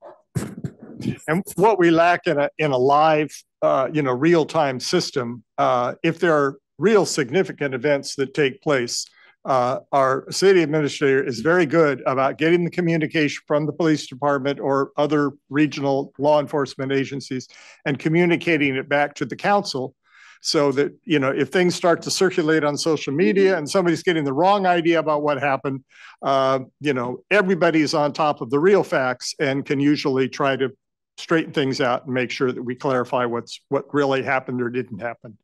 And what we lack in a, in a live, uh, you know, real-time system, uh, if there are real significant events that take place, uh, our city administrator is very good about getting the communication from the police department or other regional law enforcement agencies and communicating it back to the council so that, you know, if things start to circulate on social media and somebody's getting the wrong idea about what happened, uh, you know, everybody's on top of the real facts and can usually try to straighten things out and make sure that we clarify what's, what really happened or didn't happen.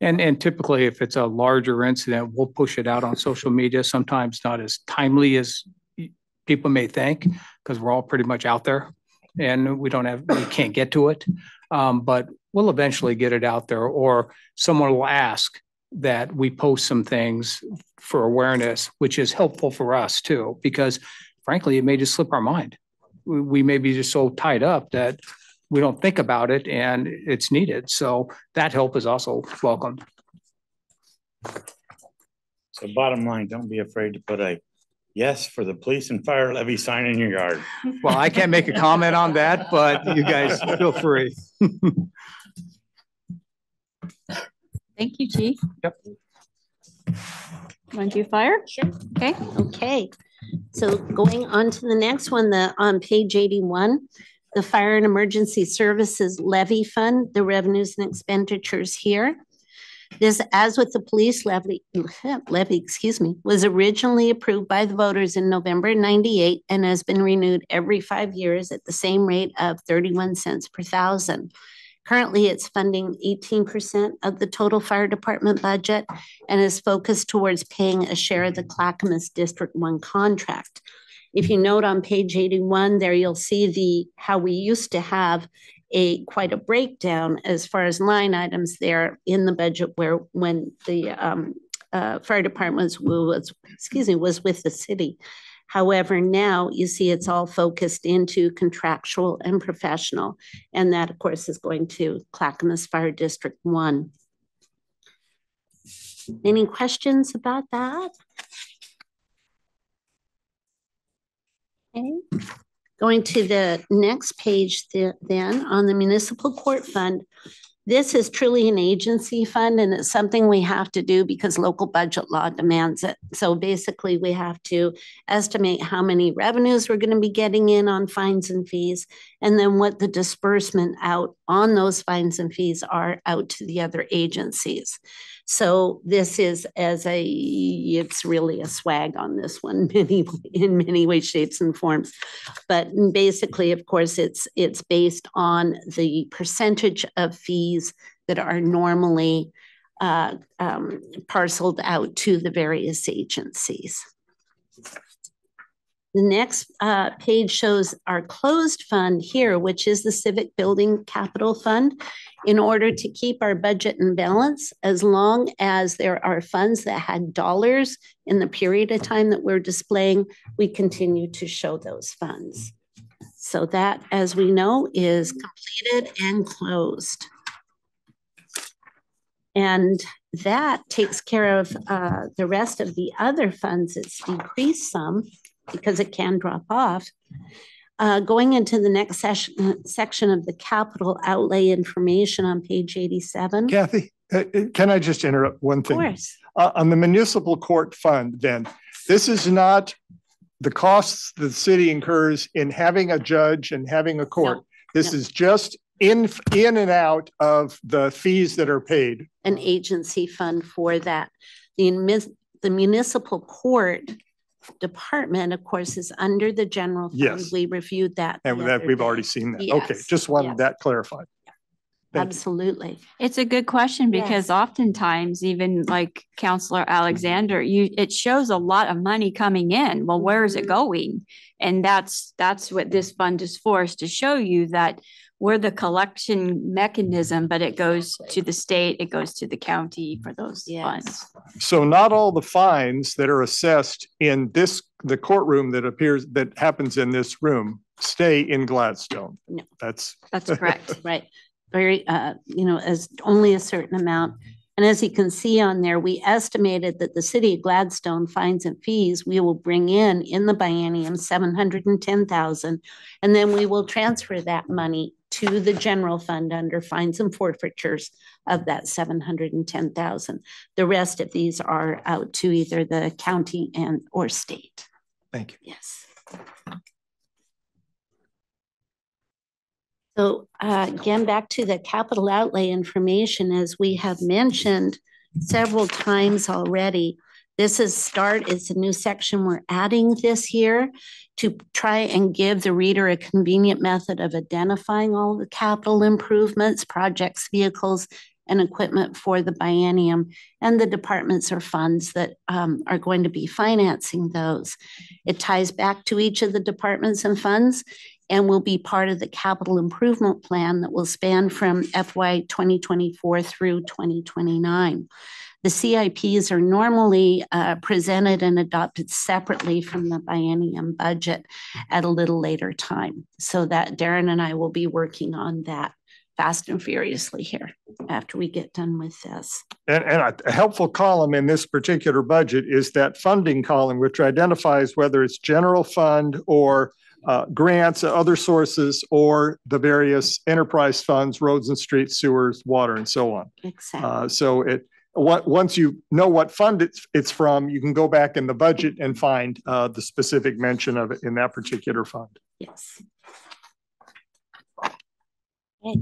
And, and typically if it's a larger incident, we'll push it out on social media, sometimes not as timely as people may think, because we're all pretty much out there and we don't have, we can't get to it. Um, but we'll eventually get it out there or someone will ask that we post some things for awareness, which is helpful for us too, because frankly, it may just slip our mind. We, we may be just so tied up that we don't think about it and it's needed. So that help is also welcomed. So bottom line, don't be afraid to put a yes for the police and fire levy sign in your yard. Well, I can't make a comment on that, but you guys feel free. Thank you, chief. Yep. Want to do fire? Sure. Okay. Okay, so going on to the next one, the, on page eighty-one, the Fire and Emergency Services Levy Fund, the revenues and expenditures here. This, as with the police levy, *laughs* levy, excuse me, was originally approved by the voters in November ninety-eight and has been renewed every five years at the same rate of thirty-one cents per thousand. Currently, it's funding eighteen percent of the total fire department budget and is focused towards paying a share of the Clackamas District One contract. If you note on page eighty-one there, you'll see the, how we used to have a, quite a breakdown as far as line items there in the budget where, when the um, uh, fire department was, was, excuse me, was with the city. However, now you see it's all focused into contractual and professional. And that, of course, is going to Clackamas Fire District One. Any questions about that? Okay, going to the next page the- then, on the municipal court fund. This is truly an agency fund and it's something we have to do because local budget law demands it. So basically, we have to estimate how many revenues we're going to be getting in on fines and fees, and then what the disbursement out on those fines and fees are out to the other agencies. So this is as a, it's really a swag on this one, *laughs* many, in many ways, shapes and forms. But basically, of course, it's, it's based on the percentage of fees that are normally uh, um, parceled out to the various agencies. The next uh, page shows our closed fund here, which is the Civic Building Capital Fund. In order to keep our budget in balance, as long as there are funds that had dollars in the period of time that we're displaying, we continue to show those funds. So that, as we know, is completed and closed. And that takes care of uh, the rest of the other funds. It's decreased some because it can drop off. Uh, going into the next session, section of the capital outlay information on page 87. Kathy, uh, uh, can I just interrupt one Of thing? course, Uh, on the municipal court fund, then, this is not the costs the city incurs in having a judge and having a court. This no. is just in, in and out of the fees that are paid. an agency fund for that. The the municipal court department, of course, is under the general fund. Yes. We reviewed that. the And that other we've day. already seen that. Okay, Yes, just wanted yes. that clarified. Thank you. Absolutely. It's a good question because Yes. oftentimes even like Councilor Alexander, you, it shows a lot of money coming in. Well, where is it Mhm. going? And that's, that's what this fund is for, is to show you that we're the collection mechanism, but it goes to the state, it goes to the county for those funds. So not all the fines that are assessed in this, the courtroom that appears, that happens in this room stay in Gladstone. No. That's, That's correct. *laughs* Right. Very, uh, you know, as only a certain amount. And as you can see on there, we estimated that the city of Gladstone fines and fees, we will bring in in the biennium seven hundred and ten thousand. And then we will transfer that money to the general fund under fines and forfeitures of that seven hundred and ten thousand. The rest of these are out to either the county and or state. thank you. Yes. So uh, again, back to the capital outlay information, as we have mentioned several times already. This is start, it's a new section we're adding this year to try and give the reader a convenient method of identifying all the capital improvements, projects, vehicles, and equipment for the biennium and the departments or funds that um, are going to be financing those. It ties back to each of the departments and funds and will be part of the capital improvement plan that will span from FY 2024 through 2029. The CIPs are normally uh, presented and adopted separately from the biennium budget at a little later time. So that Darren and I will be working on that fast and furiously here after we get done with this. And, and a- a helpful column in this particular budget is that funding column, which identifies whether it's general fund or uh, grants, other sources, or the various enterprise funds, roads and streets, sewers, water, and so on. Exactly. Uh, so it, on- once you know what fund it's, it's from, you can go back in the budget and find uh, the specific mention of it in that particular fund. Yes. Okay.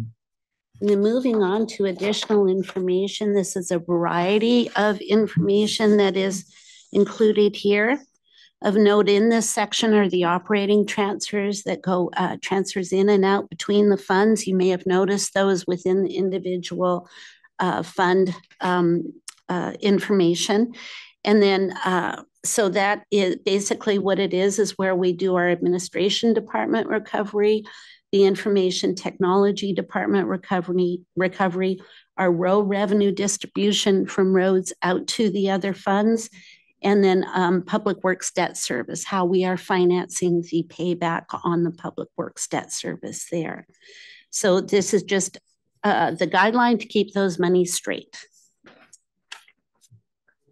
And then moving on to additional information, this is a variety of information that is included here. Of note in this section are the operating transfers that go, uh, transfers in and out between the funds. You may have noticed those within the individual uh, fund um, uh, information. And then, uh, so that is basically what it is, is where we do our administration department recovery, the information technology department recovery, recovery, our row revenue distribution from roads out to the other funds, and then um, public works debt service, how we are financing the payback on the public works debt service there. So this is just uh, the guideline to keep those monies straight.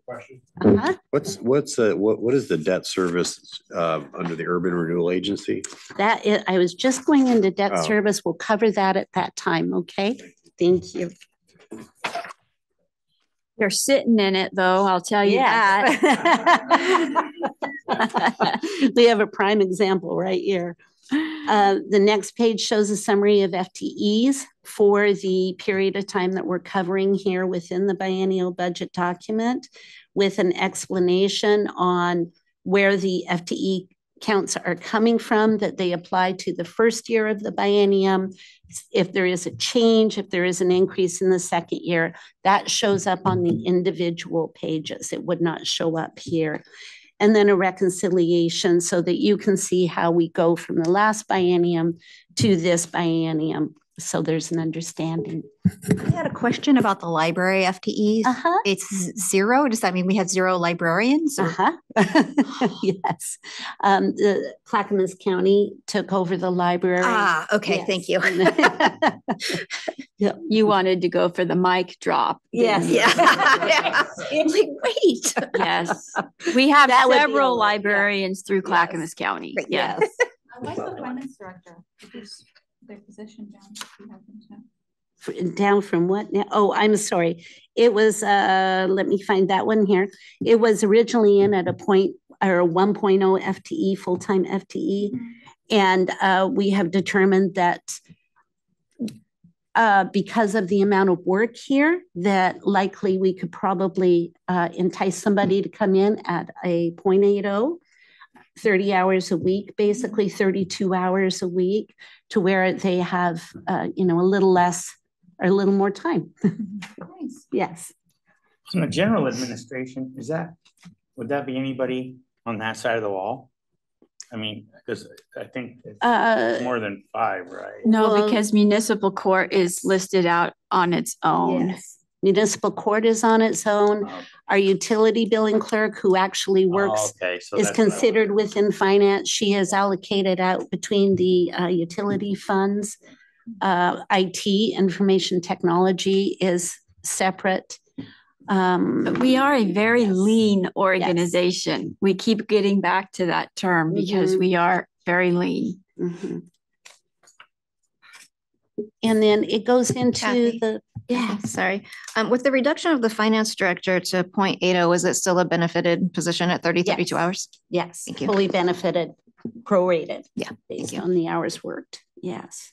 Uh-huh. What's, what's, uh, what, what is the debt service, uh, under the Urban Renewal Agency? That is, I was just going into debt Oh. service. We'll cover that at that time, okay? Thank you. You're sitting in it though, I'll tell you that. *laughs* We have a prime example right here. Uh, the next page shows a summary of FTEs for the period of time that we're covering here within the biennial budget document with an explanation on where the FTE counts are coming from, that they apply to the first year of the biennium. If there is a change, if there is an increase in the second year, that shows up on the individual pages. It would not show up here and then a reconciliation so that you can see how we go from the last biennium to this biennium. So there's an understanding. I had a question about the library FTEs. Uh-huh. It's zero. Does that mean we have zero librarians? or- Uh-huh. *laughs* Yes. Um, the Clackamas County took over the library. Ah, okay, thank you. *laughs* You wanted to go for the mic drop. Yes. you? Yeah. *laughs* Like, wait. Yes, we have That would be a several lot, yeah. librarians through Clackamas County. Right, Yes. Why's the finance director, who's their position down, if you happen to Down from what now? Oh, I'm sorry. It was, uh, let me find that one here. It was originally in at a point or 1.0 FTE, E, full-time FTE. And, uh, we have determined that uh, because of the amount of work here, that likely we could probably, uh, entice somebody to come in at a 0.80, 30 hours a week, basically 32 hours a week to where they have, uh, you know, a little less or a little more time. Nice. Yes. So the general administration, is that, would that be anybody on that side of the wall? I mean, because I think it's Uh, more than five, right? No, Well- because municipal court is listed out on its own. yes. Municipal court is on its own. Oh, Our utility billing clerk, who actually works, Okay, so is that's what I considered within finance. She is allocated out between the uh, utility funds. Uh, IT, information technology is separate. Um, But we are a very Yes. lean organization. We keep getting back to that term because Mhm. we are very lean. mhm. And then it goes into Kathy? the, yeah, Sorry, um, with the reduction of the finance director to 0.80, is it still a benefited position at 30, 32 hours? yes, Thank you. fully benefited, prorated. Yeah, Based you. on the hours worked, yes.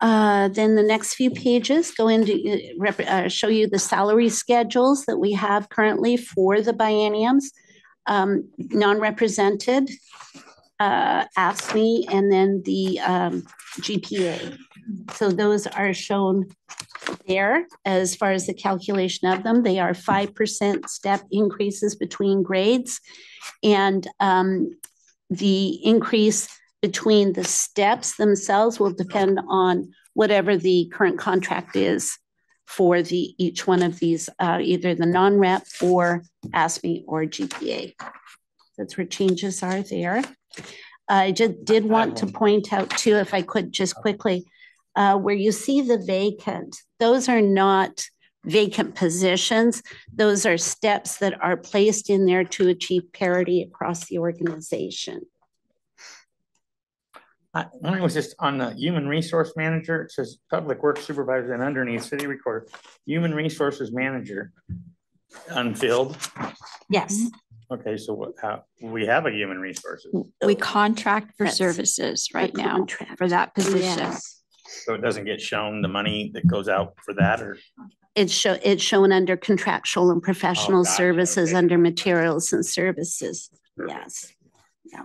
Uh, then the next few pages go into, uh, rep- uh, show you the salary schedules that we have currently for the bienniums. Um, non-represented, uh, AFSCME, and then the, um, GPA. So those are shown there as far as the calculation of them. They are five percent step increases between grades. And um, the increase between the steps themselves will depend on whatever the current contract is for the, each one of these, uh, either the non-rep or AFSCME or GPA. That's where changes are there. I just did want to point out too, if I could just quickly, uh, where you see the vacant, those are not vacant positions. Those are steps that are placed in there to achieve parity across the organization. I, when I was just on the human resource manager, it says public works supervisor and underneath city recorder, human resources manager. Unfilled. Yes, Okay, so what, how, we have a human resources, We contract for That's services right the now contract. for that position. Yes. so it doesn't get shown the money that goes out for that or? It's show, it's shown under contractual and professional oh, gotcha, services, okay. under materials and services. Yes. Yeah.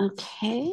Okay.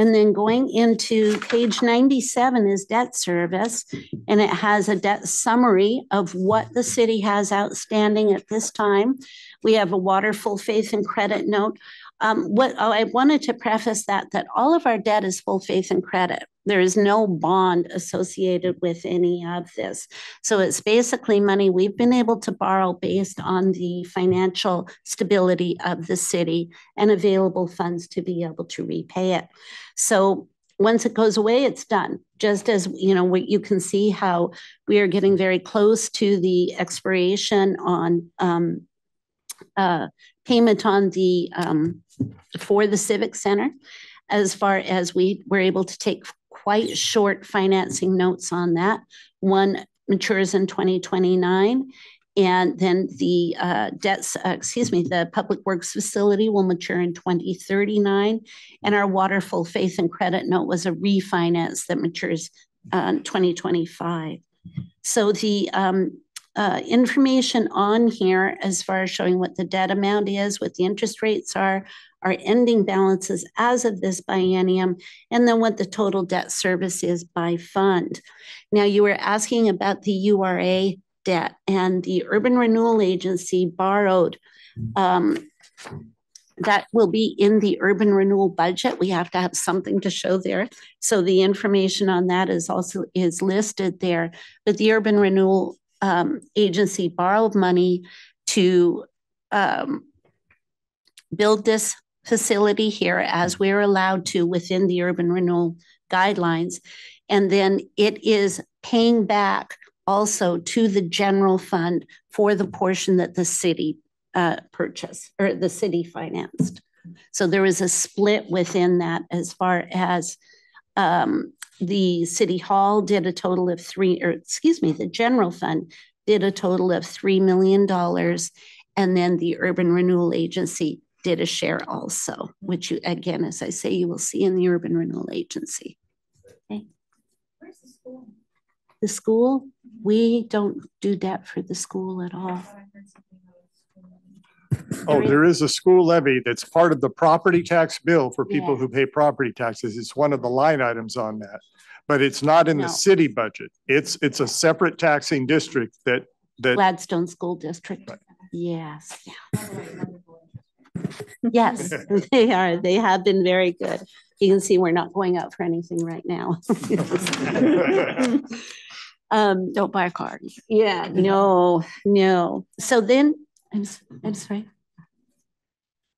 And then going into page ninety-seven is debt service, and it has a debt summary of what the city has outstanding at this time. We have a water full faith and credit note. Um, what, oh, I wanted to preface that, that all of our debt is full faith and credit. There is no bond associated with any of this. So it's basically money we've been able to borrow based on the financial stability of the city and available funds to be able to repay it. So once it goes away, it's done. Just as, you know, what you can see how we are getting very close to the expiration on um, uh, payment on the, um, for the Civic Center. As far as we were able to take quite short financing notes on that. One matures in twenty twenty-nine. And then the uh, debts, uh, excuse me, the Public Works Facility will mature in twenty thirty-nine. And our Water Full Faith and Credit Note was a refinance that matures uh, twenty twenty-five. So the um, uh, information on here as far as showing what the debt amount is, what the interest rates are, our ending balances as of this biennium, and then what the total debt service is by fund. Now, you were asking about the URA debt, and the Urban Renewal Agency borrowed. Um, that will be in the urban renewal budget. We have to have something to show there. So the information on that is also is listed there. But the urban renewal um, agency borrowed money to um, build this facility here as we're allowed to within the urban renewal guidelines. And then it is paying back also to the general fund for the portion that the city uh, purchased or the city financed. So there is a split within that as far as um, the city hall did a total of three, or excuse me, the general fund did a total of $3 million. And then the urban renewal agency did a share also, which you, again, as I say, you will see in the urban renewal agency. Okay. Where's the school? The school, we don't do debt for the school at all. Oh, there is a school levy that's part of the property tax bill for people Yeah. who pay property taxes. It's one of the line items on that. But it's not in No. the city budget. It's, it's a separate taxing district that, that, Gladstone School District. Yes. *laughs* Yes, *laughs* they are. They have been very good. You can see we're not going out for anything right now. *laughs* Um, Don't buy a car. yeah, no, no. So then, I'm, I'm sorry.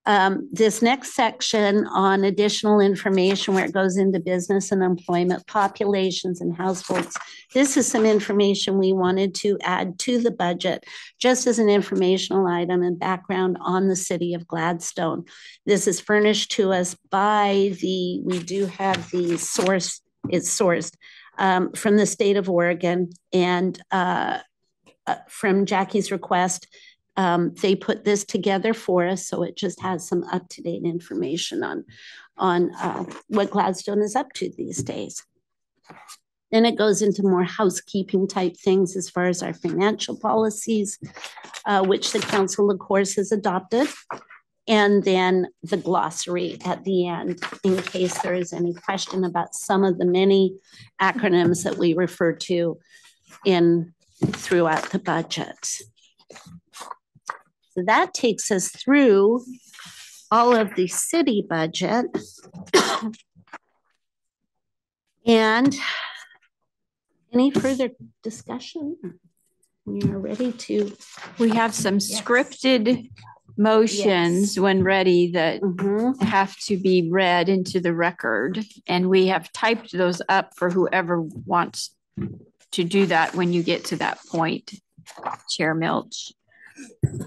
Um, this next section on additional information where it goes into business and employment populations and households. This is some information we wanted to add to the budget, just as an informational item and background on the city of Gladstone. This is furnished to us by the, we do have the source, it's sourced um, from the state of Oregon and uh, uh, from Jackie's request, um, they put this together for us, so it just has some up-to-date information on on uh, what Gladstone is up to these days. Then it goes into more housekeeping type things as far as our financial policies, uh, which the council, of course, has adopted. And then the glossary at the end, in case there is any question about some of the many acronyms that we refer to in throughout the budget. So that takes us through all of the city budget. And any further discussion? We are ready to. We have some Yes. scripted motions when ready that Mhm. have to be read into the record. And we have typed those up for whoever wants to do that when you get to that point, Chair Milch.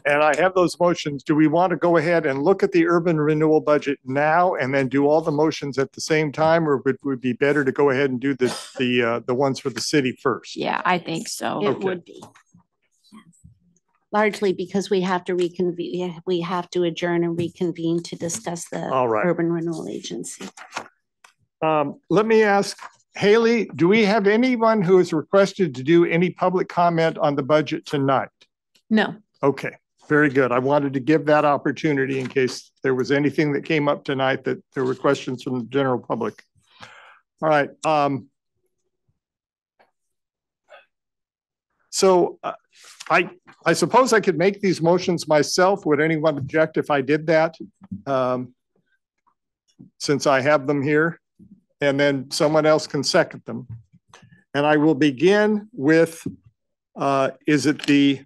And I have those motions. Do we want to go ahead and look at the urban renewal budget now and then do all the motions at the same time? Or would, would be better to go ahead and do the, the, uh, the ones for the city first? Yeah, I think so. It Okay. would be. Largely because we have to reconvene, we have to adjourn and reconvene to discuss the All right. urban renewal agency. Um, let me ask Haley, do we have anyone who has requested to do any public comment on the budget tonight? No. Okay, very good. I wanted to give that opportunity in case there was anything that came up tonight that there were questions from the general public. All right, um. So uh, I, I suppose I could make these motions myself. Would anyone object if I did that? Um, Since I have them here, and then someone else can second them. And I will begin with, uh, is it the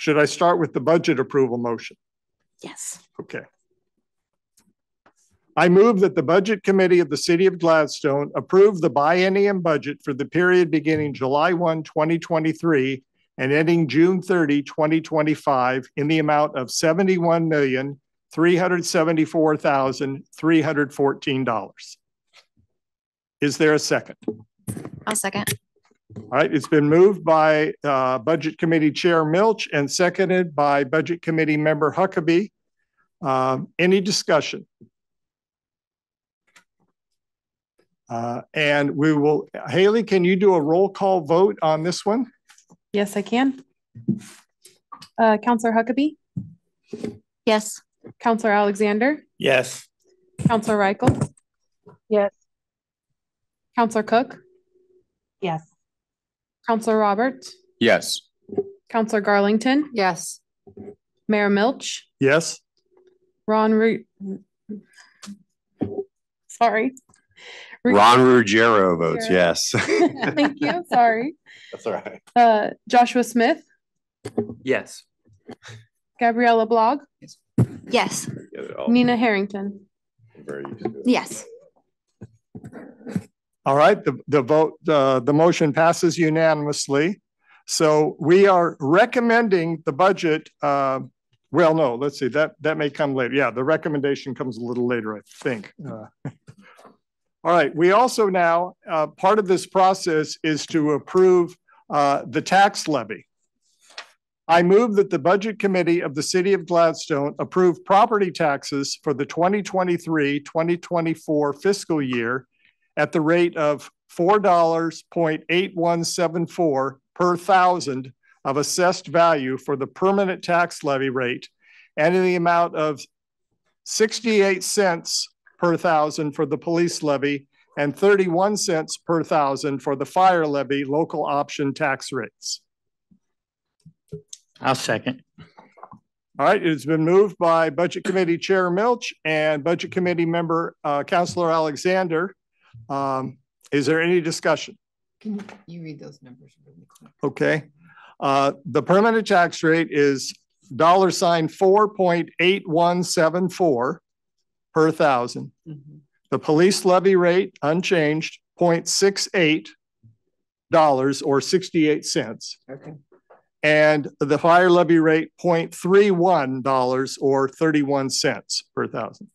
should I start with the budget approval motion? Yes. Okay. I move that the Budget Committee of the City of Gladstone approve the biennium budget for the period beginning July 1, 2023 and ending June 30, 2025, in the amount of seventy-one million, three hundred seventy-four thousand, three hundred fourteen dollars. Is there a second? I'll second. All right, it's been moved by uh, Budget Committee Chair Milch and seconded by Budget Committee Member Huckabee. Um, Any discussion? Uh, And we will, Haley, can you do a roll call vote on this one? Yes, I can. Uh, Councilor Huckabee, Yes. Councilor Alexander, Yes. Councilor Reichel. Yes. Councilor Cook, Yes. Councilor Roberts, Yes. Councilor Garlington, Yes. Mayor Milch, Yes? Ron Ru- Sorry. Ru- Ron Ruggiero votes Ruggiero. yes. *laughs* Thank you, sorry. That's all right. Uh, Joshua Smith, Yes. Gabriella Blog, Yes. Get. Nina Harrington. Very used to it. Yes. All right, the, the vote, uh, the motion passes unanimously. So we are recommending the budget, uh, well, no, let's see, that, that may come later. Yeah, the recommendation comes a little later, I think. Uh, *laughs* All right, we also now, uh, part of this process is to approve, uh, the tax levy. I move that the Budget Committee of the City of Gladstone approve property taxes for the 2023-2024 fiscal year at the rate of four dollars point eight one seven four per thousand of assessed value for the permanent tax levy rate and in the amount of sixty-eight cents per thousand for the police levy and thirty-one cents per thousand for the fire levy local option tax rates. I'll second. All right, it's been moved by Budget Committee Chair Milch and Budget Committee Member uh, Councilor Alexander. Um, Is there any discussion? Can you read those numbers really quick? Okay. Uh, The permanent tax rate is dollar sign four point eight one seven four per thousand. Mhm. The police levy rate unchanged, 0.68 dollars or sixty-eight cents. Okay. And the fire levy rate 0.31 dollars or thirty-one cents per thousand.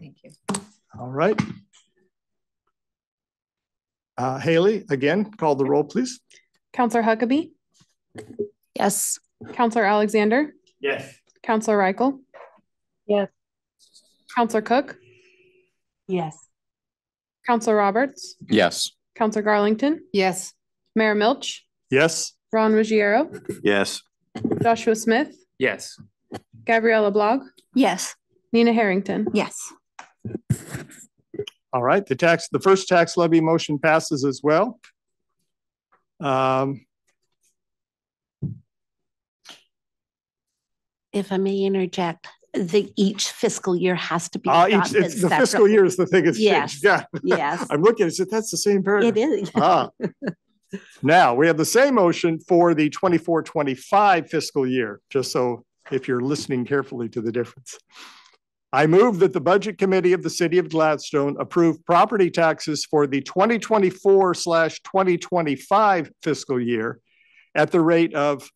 Thank you. All right. Uh, Haley, again, call the roll, please. Councilor Huckabee, Yes. Councilor Alexander, Yes. Councilor Reichel. Yes. Councilor Cook, Yes. Councilor Roberts, Yes. Councilor Garlington, Yes. Mayor Milch, Yes? Ron Ruggiero, Yes. Joshua Smith, Yes. Gabriella Blog, Yes. Nina Harrington. Yes. All right, the tax, the first tax levy motion passes as well. Um, If I may interject, the, each fiscal year has to be. uh, each, adopted it's the fiscal separately. year is the thing that's changed. Yes, Yeah. yes. *laughs* I'm looking, at it, that's the same paragraph. It is. Ah. Now, we have the same motion for the 24-25 fiscal year, just so if you're listening carefully to the difference. I move that the Budget Committee of the City of Gladstone approve property taxes for the twenty twenty-four slash twenty twenty-five fiscal year at the rate of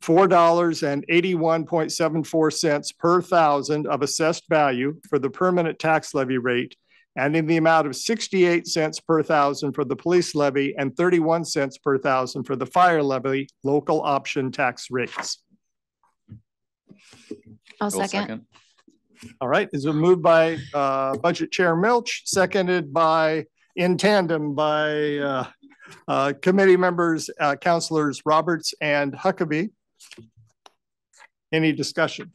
four dollars and eighty-one point seven four cents per thousand of assessed value for the permanent tax levy rate and in the amount of sixty-eight cents per thousand for the police levy and thirty-one cents per thousand for the fire levy local option tax rates. I'll second. All right, is it moved by uh, Budget Chair Milch, seconded by, in tandem by uh, uh, committee members, uh, Councilors Roberts and Huckabee. Any discussion?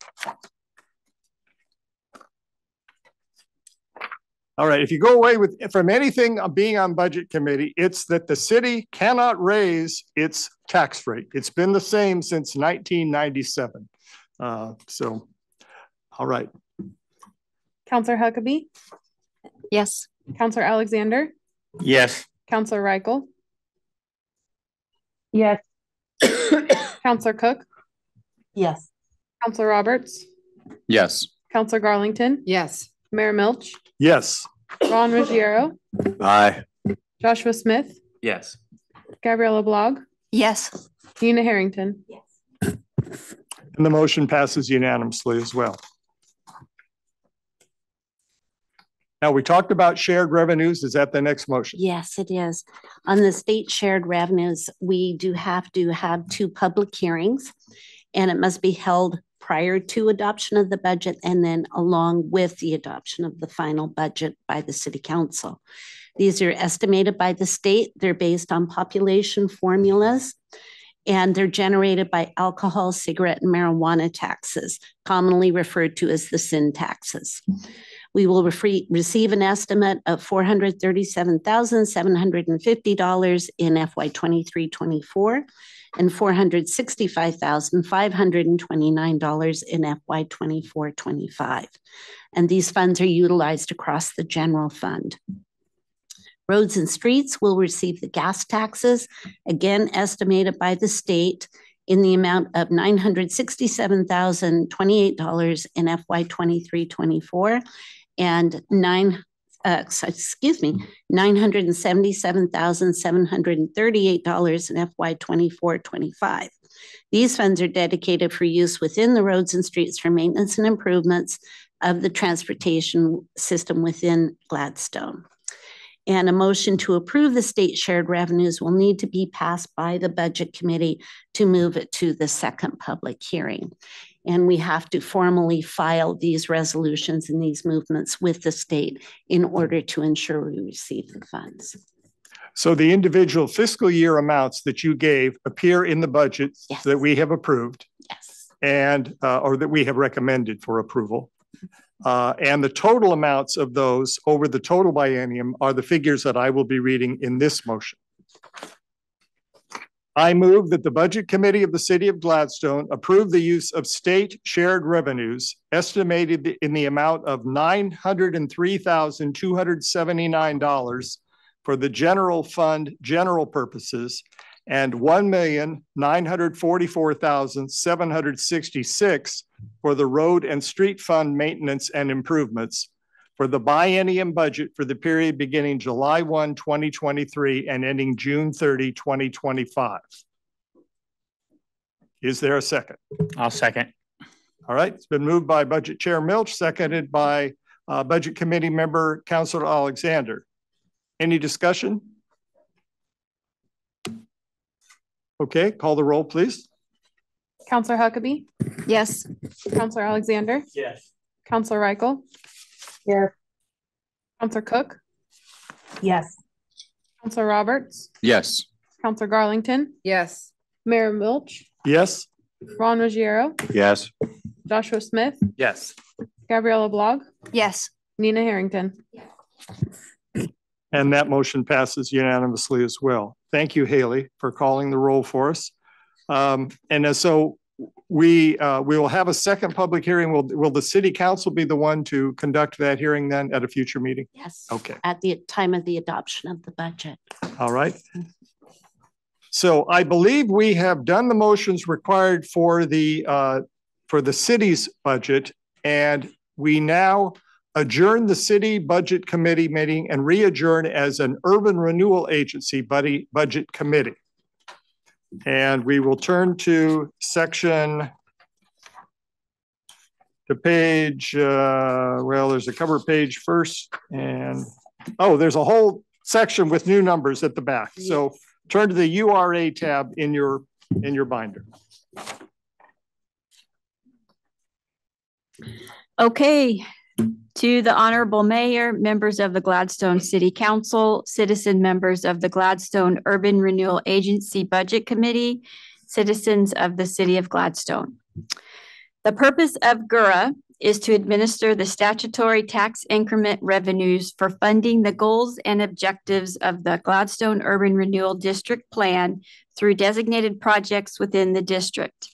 All right, if you go away with, from anything being on Budget Committee, it's that the city cannot raise its tax rate. It's been the same since 1997. Uh, So, all right, Councilor Huckabee, Yes. Councilor Alexander, Yes. Councilor Reichel. Yes. *coughs* Councilor Cook, Yes. Councilor Roberts, Yes. Councilor Garlington, Yes. Mayor Milch, yes. Ron Ruggiero, Aye. Joshua Smith, Yes. Gabriella Blog, Yes. Nina Harrington. Yes. And the motion passes unanimously as well. Now, we talked about shared revenues. Is that the next motion? Yes, it is. On the state shared revenues, we do have to have two public hearings. And it must be held prior to adoption of the budget and then along with the adoption of the final budget by the city council. These are estimated by the state. They're based on population formulas. And they're generated by alcohol, cigarette, and marijuana taxes, commonly referred to as the sin taxes. We will receive an estimate of four hundred thirty-seven thousand, seven hundred and fifty dollars in FY twenty-three, twenty-four and four hundred sixty-five thousand, five hundred and twenty-nine dollars in FY twenty-four, twenty-five. And these funds are utilized across the general fund. Roads and streets will receive the gas taxes, again estimated by the state in the amount of nine hundred sixty-seven thousand, twenty-eight dollars in FY twenty-three, twenty-four and nine, uh, excuse me, nine hundred and seventy-seven thousand, seven hundred and thirty-eight dollars in FY twenty-four, twenty-five. These funds are dedicated for use within the roads and streets for maintenance and improvements of the transportation system within Gladstone. And a motion to approve the state shared revenues will need to be passed by the Budget Committee to move it to the second public hearing. And we have to formally file these resolutions and these movements with the state in order to ensure we receive the funds. So the individual fiscal year amounts that you gave appear in the budget Yes. that we have approved Yes. and, uh, or that we have recommended for approval. Uh, and the total amounts of those over the total biennium are the figures that I will be reading in this motion. I move that the Budget Committee of the City of Gladstone approve the use of state shared revenues estimated in the amount of nine hundred and three thousand, two hundred seventy-nine dollars for the general fund, general purposes, and one million, nine hundred forty-four thousand, seven hundred sixty-six for the road and street fund maintenance and improvements for the biennium budget for the period beginning July 1, 2023, and ending June 30, 2025. Is there a second? I'll second. All right, it's been moved by Budget Chair Milch, seconded by uh, Budget Committee Member Councilor Alexander. Any discussion? Okay, call the roll, please. Councilor Huckabee, Yes. Councilor Alexander, Yes. Councilor Reichel. Yes. Councilor Cook, Yes. Councilor Roberts, Yes. Councilor Garlington, Yes. Mayor Milch, Yes? Ron Ruggiero, Yes. Joshua Smith, Yes. Gabriella Blog, Yes. Nina Harrington. And that motion passes unanimously as well. Thank you, Haley, for calling the roll for us. Um, and uh, so we, uh, we will have a second public hearing. Will, will the city council be the one to conduct that hearing then at a future meeting? Yes. Okay. At the time of the adoption of the budget. All right. So I believe we have done the motions required for the, uh, for the city's budget. And we now adjourn the city budget committee meeting and re-adjourn as an urban renewal agency buddy, budget committee. And we will turn to section to page, uh, well, there's a cover page first and, oh, there's a whole section with new numbers at the back. So turn to the URA tab in your, in your binder. Okay, to the Honorable Mayor, members of the Gladstone City Council, citizen members of the Gladstone Urban Renewal Agency Budget Committee, citizens of the City of Gladstone. The purpose of GURA is to administer the statutory tax increment revenues for funding the goals and objectives of the Gladstone Urban Renewal District Plan through designated projects within the district.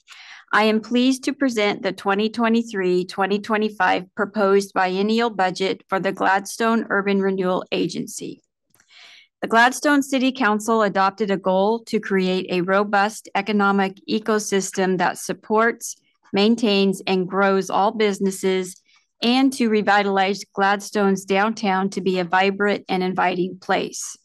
I am pleased to present the 2023-2025 proposed biennial budget for the Gladstone Urban Renewal Agency. The Gladstone City Council adopted a goal to create a robust economic ecosystem that supports, maintains, and grows all businesses and to revitalize Gladstone's downtown to be a vibrant and inviting place.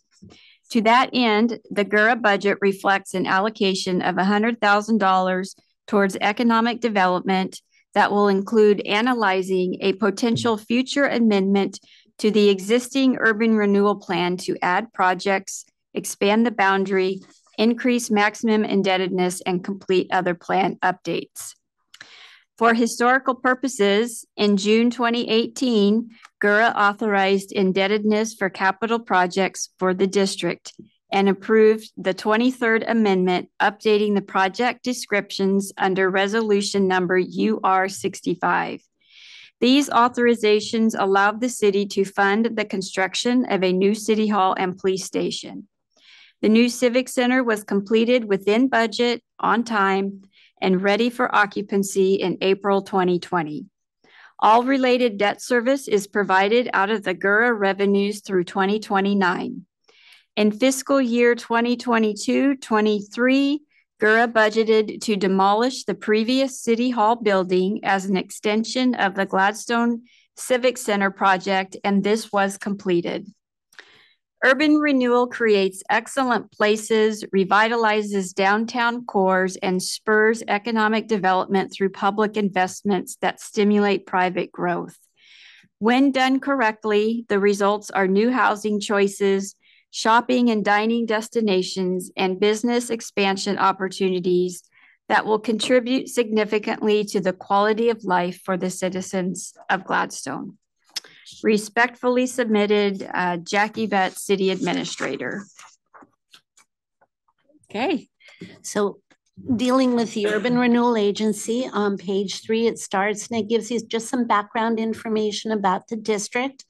To that end, the GURA budget reflects an allocation of hundred thousand dollars towards economic development that will include analyzing a potential future amendment to the existing urban renewal plan to add projects, expand the boundary, increase maximum indebtedness, and complete other plan updates. For historical purposes, in June 2018, GURA authorized indebtedness for capital projects for the district and approved the 23rd Amendment updating the project descriptions under resolution number UR 65. These authorizations allowed the city to fund the construction of a new city hall and police station. The new civic center was completed within budget, on time, and ready for occupancy in April 2020. All related debt service is provided out of the GURA revenues through 2029. In fiscal year 2022-23, GURA budgeted to demolish the previous City Hall building as an extension of the Gladstone Civic Center project, and this was completed. Urban renewal creates excellent places, revitalizes downtown cores, and spurs economic development through public investments that stimulate private growth. When done correctly, the results are new housing choices, shopping and dining destinations, and business expansion opportunities that will contribute significantly to the quality of life for the citizens of Gladstone. Respectfully submitted, uh, Jackie Betz, City Administrator. Okay, so dealing with the Urban Renewal Agency on page three, it starts and it gives you just some background information about the district.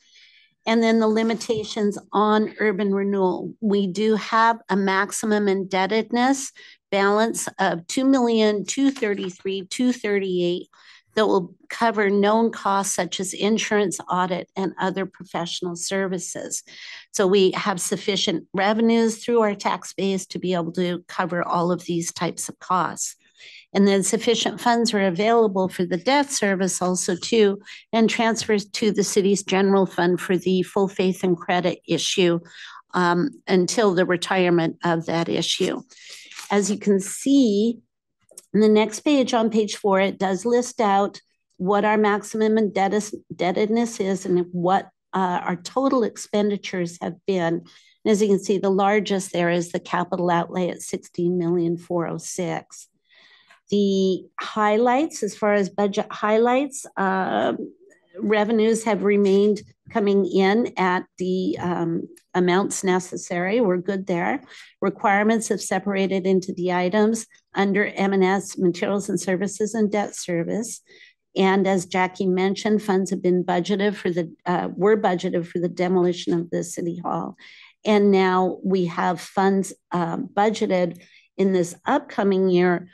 And then the limitations on urban renewal. We do have a maximum indebtedness balance of two million, two thirty-three, two thirty-eight that will cover known costs such as insurance, audit, and other professional services. So we have sufficient revenues through our tax base to be able to cover all of these types of costs. And then sufficient funds are available for the debt service also too, and transfers to the city's general fund for the full faith and credit issue um, until the retirement of that issue. As you can see, in the next page on page four, it does list out what our maximum indebtedness is and what uh, our total expenditures have been. And as you can see, the largest there is the capital outlay at 16,406. The highlights, as far as budget highlights, uh, revenues have remained coming in at the um, amounts necessary. We're good there. Requirements have separated into the items under M&S materials and services and debt service. And as Jackie mentioned, funds have been budgeted for the, uh, were budgeted for the demolition of the city hall. And now we have funds uh, budgeted in this upcoming year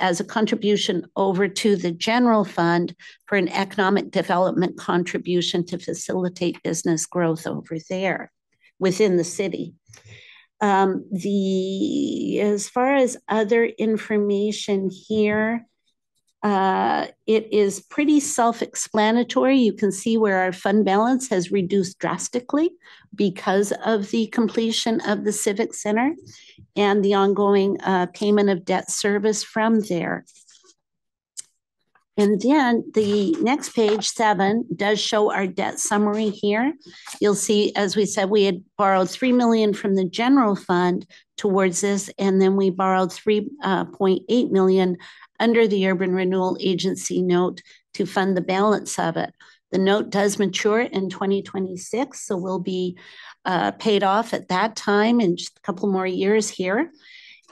as a contribution over to the general fund for an economic development contribution to facilitate business growth over there within the city. Um, the as far as other information here, uh, it is pretty self-explanatory. You can see where our fund balance has reduced drastically because of the completion of the Civic Center and the ongoing uh, payment of debt service from there. And then the next page, seven, does show our debt summary here. You'll see, as we said, we had borrowed 3 million from the general fund towards this, and then we borrowed 3.8 uh, million under the Urban Renewal Agency note to fund the balance of it. The note does mature in 2026, so we'll be uh, paid off at that time in just a couple more years here.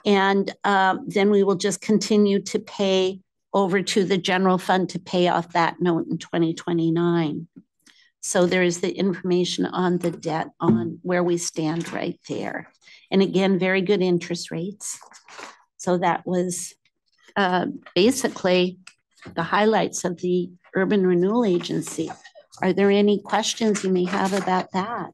And uh, then we will just continue to pay over to the general fund to pay off that note in 2029. So there is the information on the debt on where we stand right there. And again, very good interest rates. So that was uh, basically the highlights of the Urban Renewal Agency. Are there any questions you may have about that?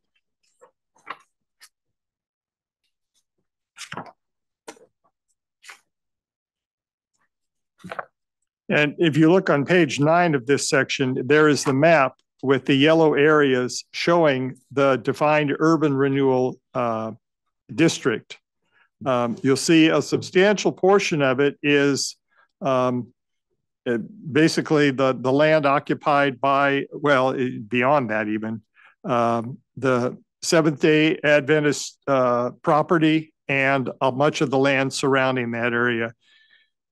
And if you look on page nine of this section, there is the map with the yellow areas showing the defined urban renewal uh, district. Um, you'll see a substantial portion of it is um, uh, basically the, the land occupied by, well, eh, beyond that even, um, the Seventh Day Adventist uh, property and uh, much of the land surrounding that area.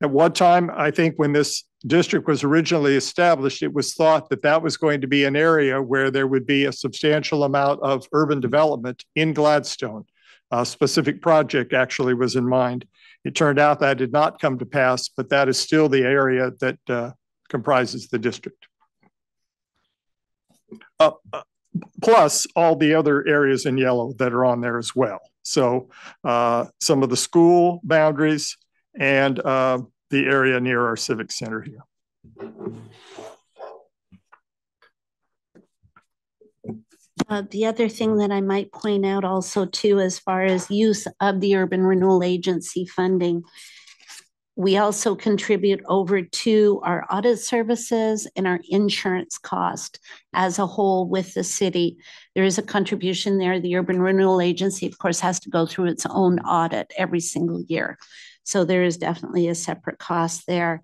At one time, I think when this district was originally established, it was thought that that was going to be an area where there would be a substantial amount of urban development in Gladstone. A specific project actually was in mind. It turned out that did not come to pass, but that is still the area that uh, comprises the district. Uh, uh, plus all the other areas in yellow that are on there as well. So uh, some of the school boundaries and uh, the area near our civic center here. Uh, the other thing that I might point out also too, as far as use of the Urban Renewal Agency funding, we also contribute over to our audit services and our insurance cost as a whole with the city. There is a contribution there. The Urban Renewal Agency, of course, has to go through its own audit every single year. So there is definitely a separate cost there.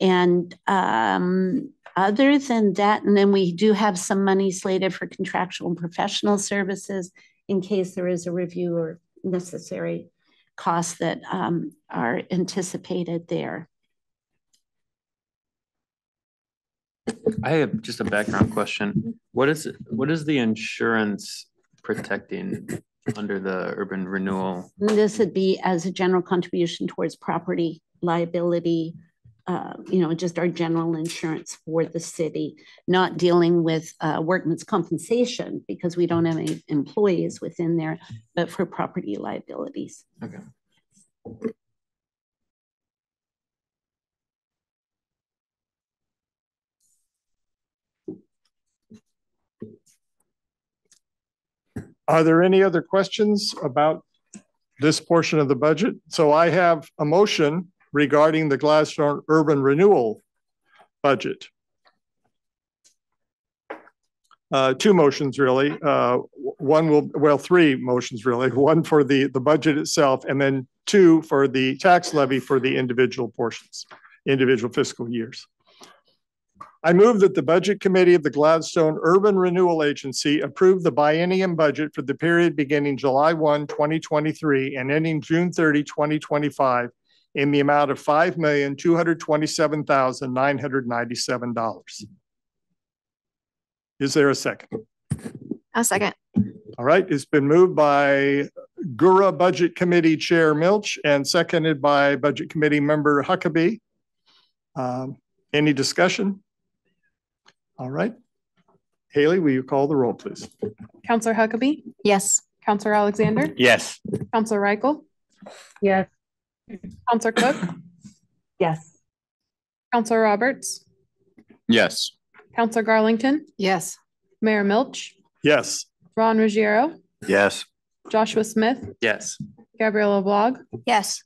And um, other than that, and then we do have some money slated for contractual and professional services in case there is a review or necessary costs that um, are anticipated there. I have just a background question. What is, what is the insurance protecting under the urban renewal? This would be as a general contribution towards property liability, uh, you know, just our general insurance for the city, not dealing with uh, workman's compensation because we don't have any employees within there, but for property liabilities. Okay. Are there any other questions about this portion of the budget? So I have a motion regarding the Gladstone Urban Renewal budget. Uh, two motions really. Uh, one will, well, three motions really. *laughs* One for the, the budget itself and then two for the tax levy for the individual portions, individual fiscal years. I move that the Budget Committee of the Gladstone Urban Renewal Agency approve the biennium budget for the period beginning July 1, 2023 and ending June 30, 2025 in the amount of $5,227,997. Is there a second? A second. All right, it's been moved by Gura Budget Committee Chair Milch and seconded by Budget Committee Member Huckabee. Um, Any discussion? All right. Haley, will you call the roll, please? Councilor Huckabee, Yes. Councilor Alexander, Yes. Councilor Reichel, Yes. Councilor Cook, *coughs* Yes. Councilor Roberts, Yes. Councilor Garlington, Yes. Mayor Milch, Yes. Ron Ruggiero, Yes. Joshua Smith, Yes. Gabriella Vlog, Yes.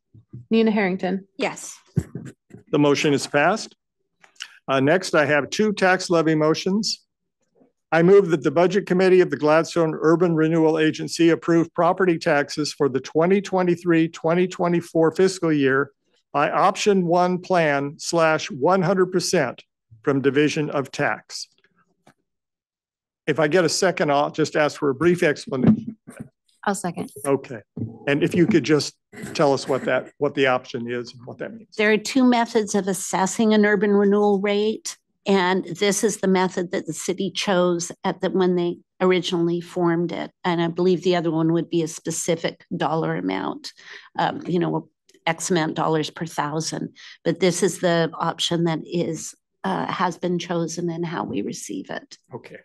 Nina Harrington. Yes. The motion is passed. Uh, next, I have two tax levy motions. I move that the Budget Committee of the Gladstone Urban Renewal Agency approve property taxes for the 2023-2024 fiscal year by option one plan slash 100% from Division of Tax. If I get a second, I'll just ask for a brief explanation. I'll second. Okay. And if you could just tell us what that, what the option is and what that means. There are two methods of assessing an urban renewal rate. And this is the method that the city chose at the, when they originally formed it. And I believe the other one would be a specific dollar amount, um, you know, X amount dollars per thousand. But this is the option that is, uh, has been chosen and how we receive it. Okay.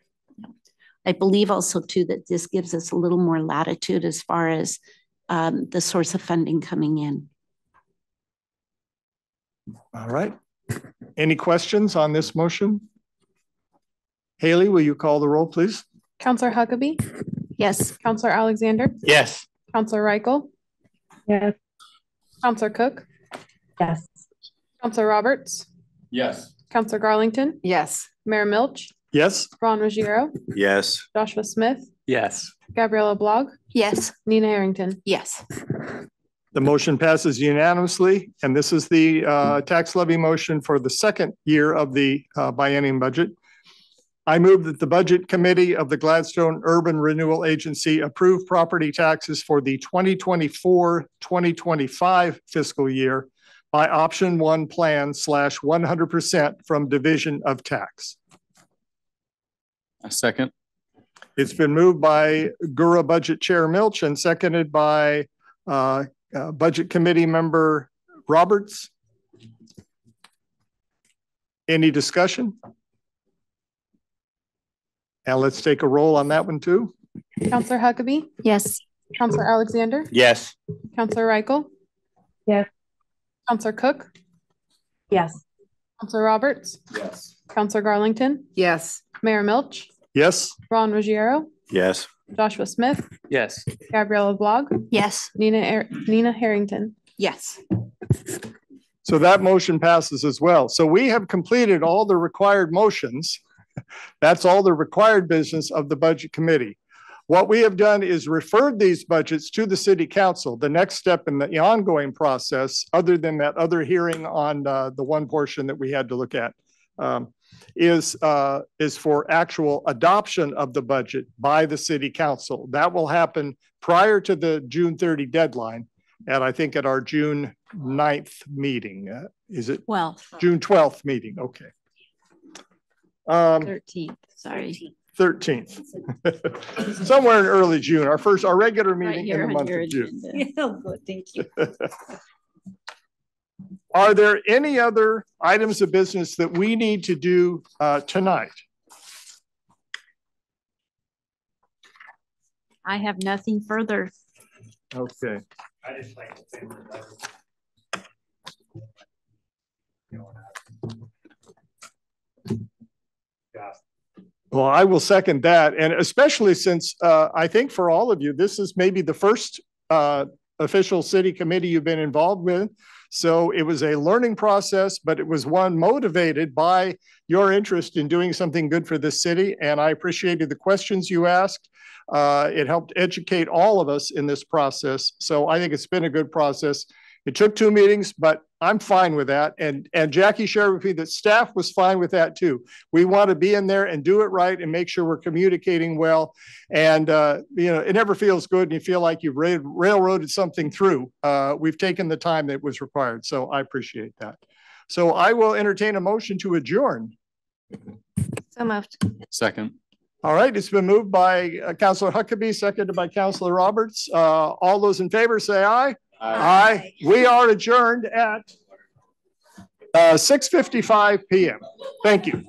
I believe also too that this gives us a little more latitude as far as um, the source of funding coming in. All right. Any questions on this motion? Haley, will you call the roll, please? Councilor Huckabee, Yes. Councilor Alexander, Yes. Councilor Reichel, Yes. Councilor Cook, Yes. Councilor Roberts, Yes. Councilor Garlington, Yes. Mayor Milch, Yes? Ron Ruggiero, Yes. Joshua Smith, Yes. Gabriella Blog, Yes. Nina Harrington. Yes. The motion passes unanimously, and this is the uh, tax levy motion for the second year of the uh, biennium budget. I move that the Budget Committee of the Gladstone Urban Renewal Agency approve property taxes for the 2024-2025 fiscal year by option one plan slash one hundred percent from division of tax. A second. It's been moved by Gura Budget Chair Milch and seconded by uh, uh, Budget Committee Member Roberts. Any discussion? And let's take a roll on that one too. Councilor Huckabee. Yes. Councilor Alexander. Yes. Councilor Reichel. Yes. Councilor Cook. Yes. Councilor Roberts. Yes. Councilor Garlington. Yes. Mayor Milch. Yes, Ron Ruggiero. Yes. Joshua Smith. Yes. Gabriella Blog. Yes. Nina, Er- Nina Harrington. Yes. so that motion passes as well. So we have completed all the required motions. *laughs* That's all the required business of the Budget Committee. What we have done is referred these budgets to the city council. The next step in the ongoing process, other than that other hearing on uh, the one portion that we had to look at, um, is, uh, is for actual adoption of the budget by the city council. That will happen prior to the June 30 deadline. And I think at our June 9th meeting, uh, is it Well, June twelfth meeting, okay. Um, thirteenth, sorry. thirteenth. *laughs* Somewhere in early June, our first, our regular meeting here in the month of June. agenda. *laughs* Oh, good, thank you. *laughs* Are there any other items of business that we need to do uh tonight? I have nothing further. Okay. I just like to say Well, I will second that, and especially since uh, I think for all of you, this is maybe the first uh, official city committee you've been involved with. So it was a learning process, but it was one motivated by your interest in doing something good for this city, and I appreciated the questions you asked. Uh, It helped educate all of us in this process, so I think it's been a good process. It took two meetings, but I'm fine with that, and, and Jackie shared with me that staff was fine with that too. We want to be in there and do it right and make sure we're communicating well. And, uh, you know, it never feels good and you feel like you've rail- railroaded something through. Uh, we've taken the time that was required, so I appreciate that. So I will entertain a motion to adjourn. So moved. Second. All right, it's been moved by uh, Councilor Huckabee, seconded by Councilor Roberts. Uh, all those in favor say aye. Aye. We are adjourned at uh, six fifty-five PM. Thank you.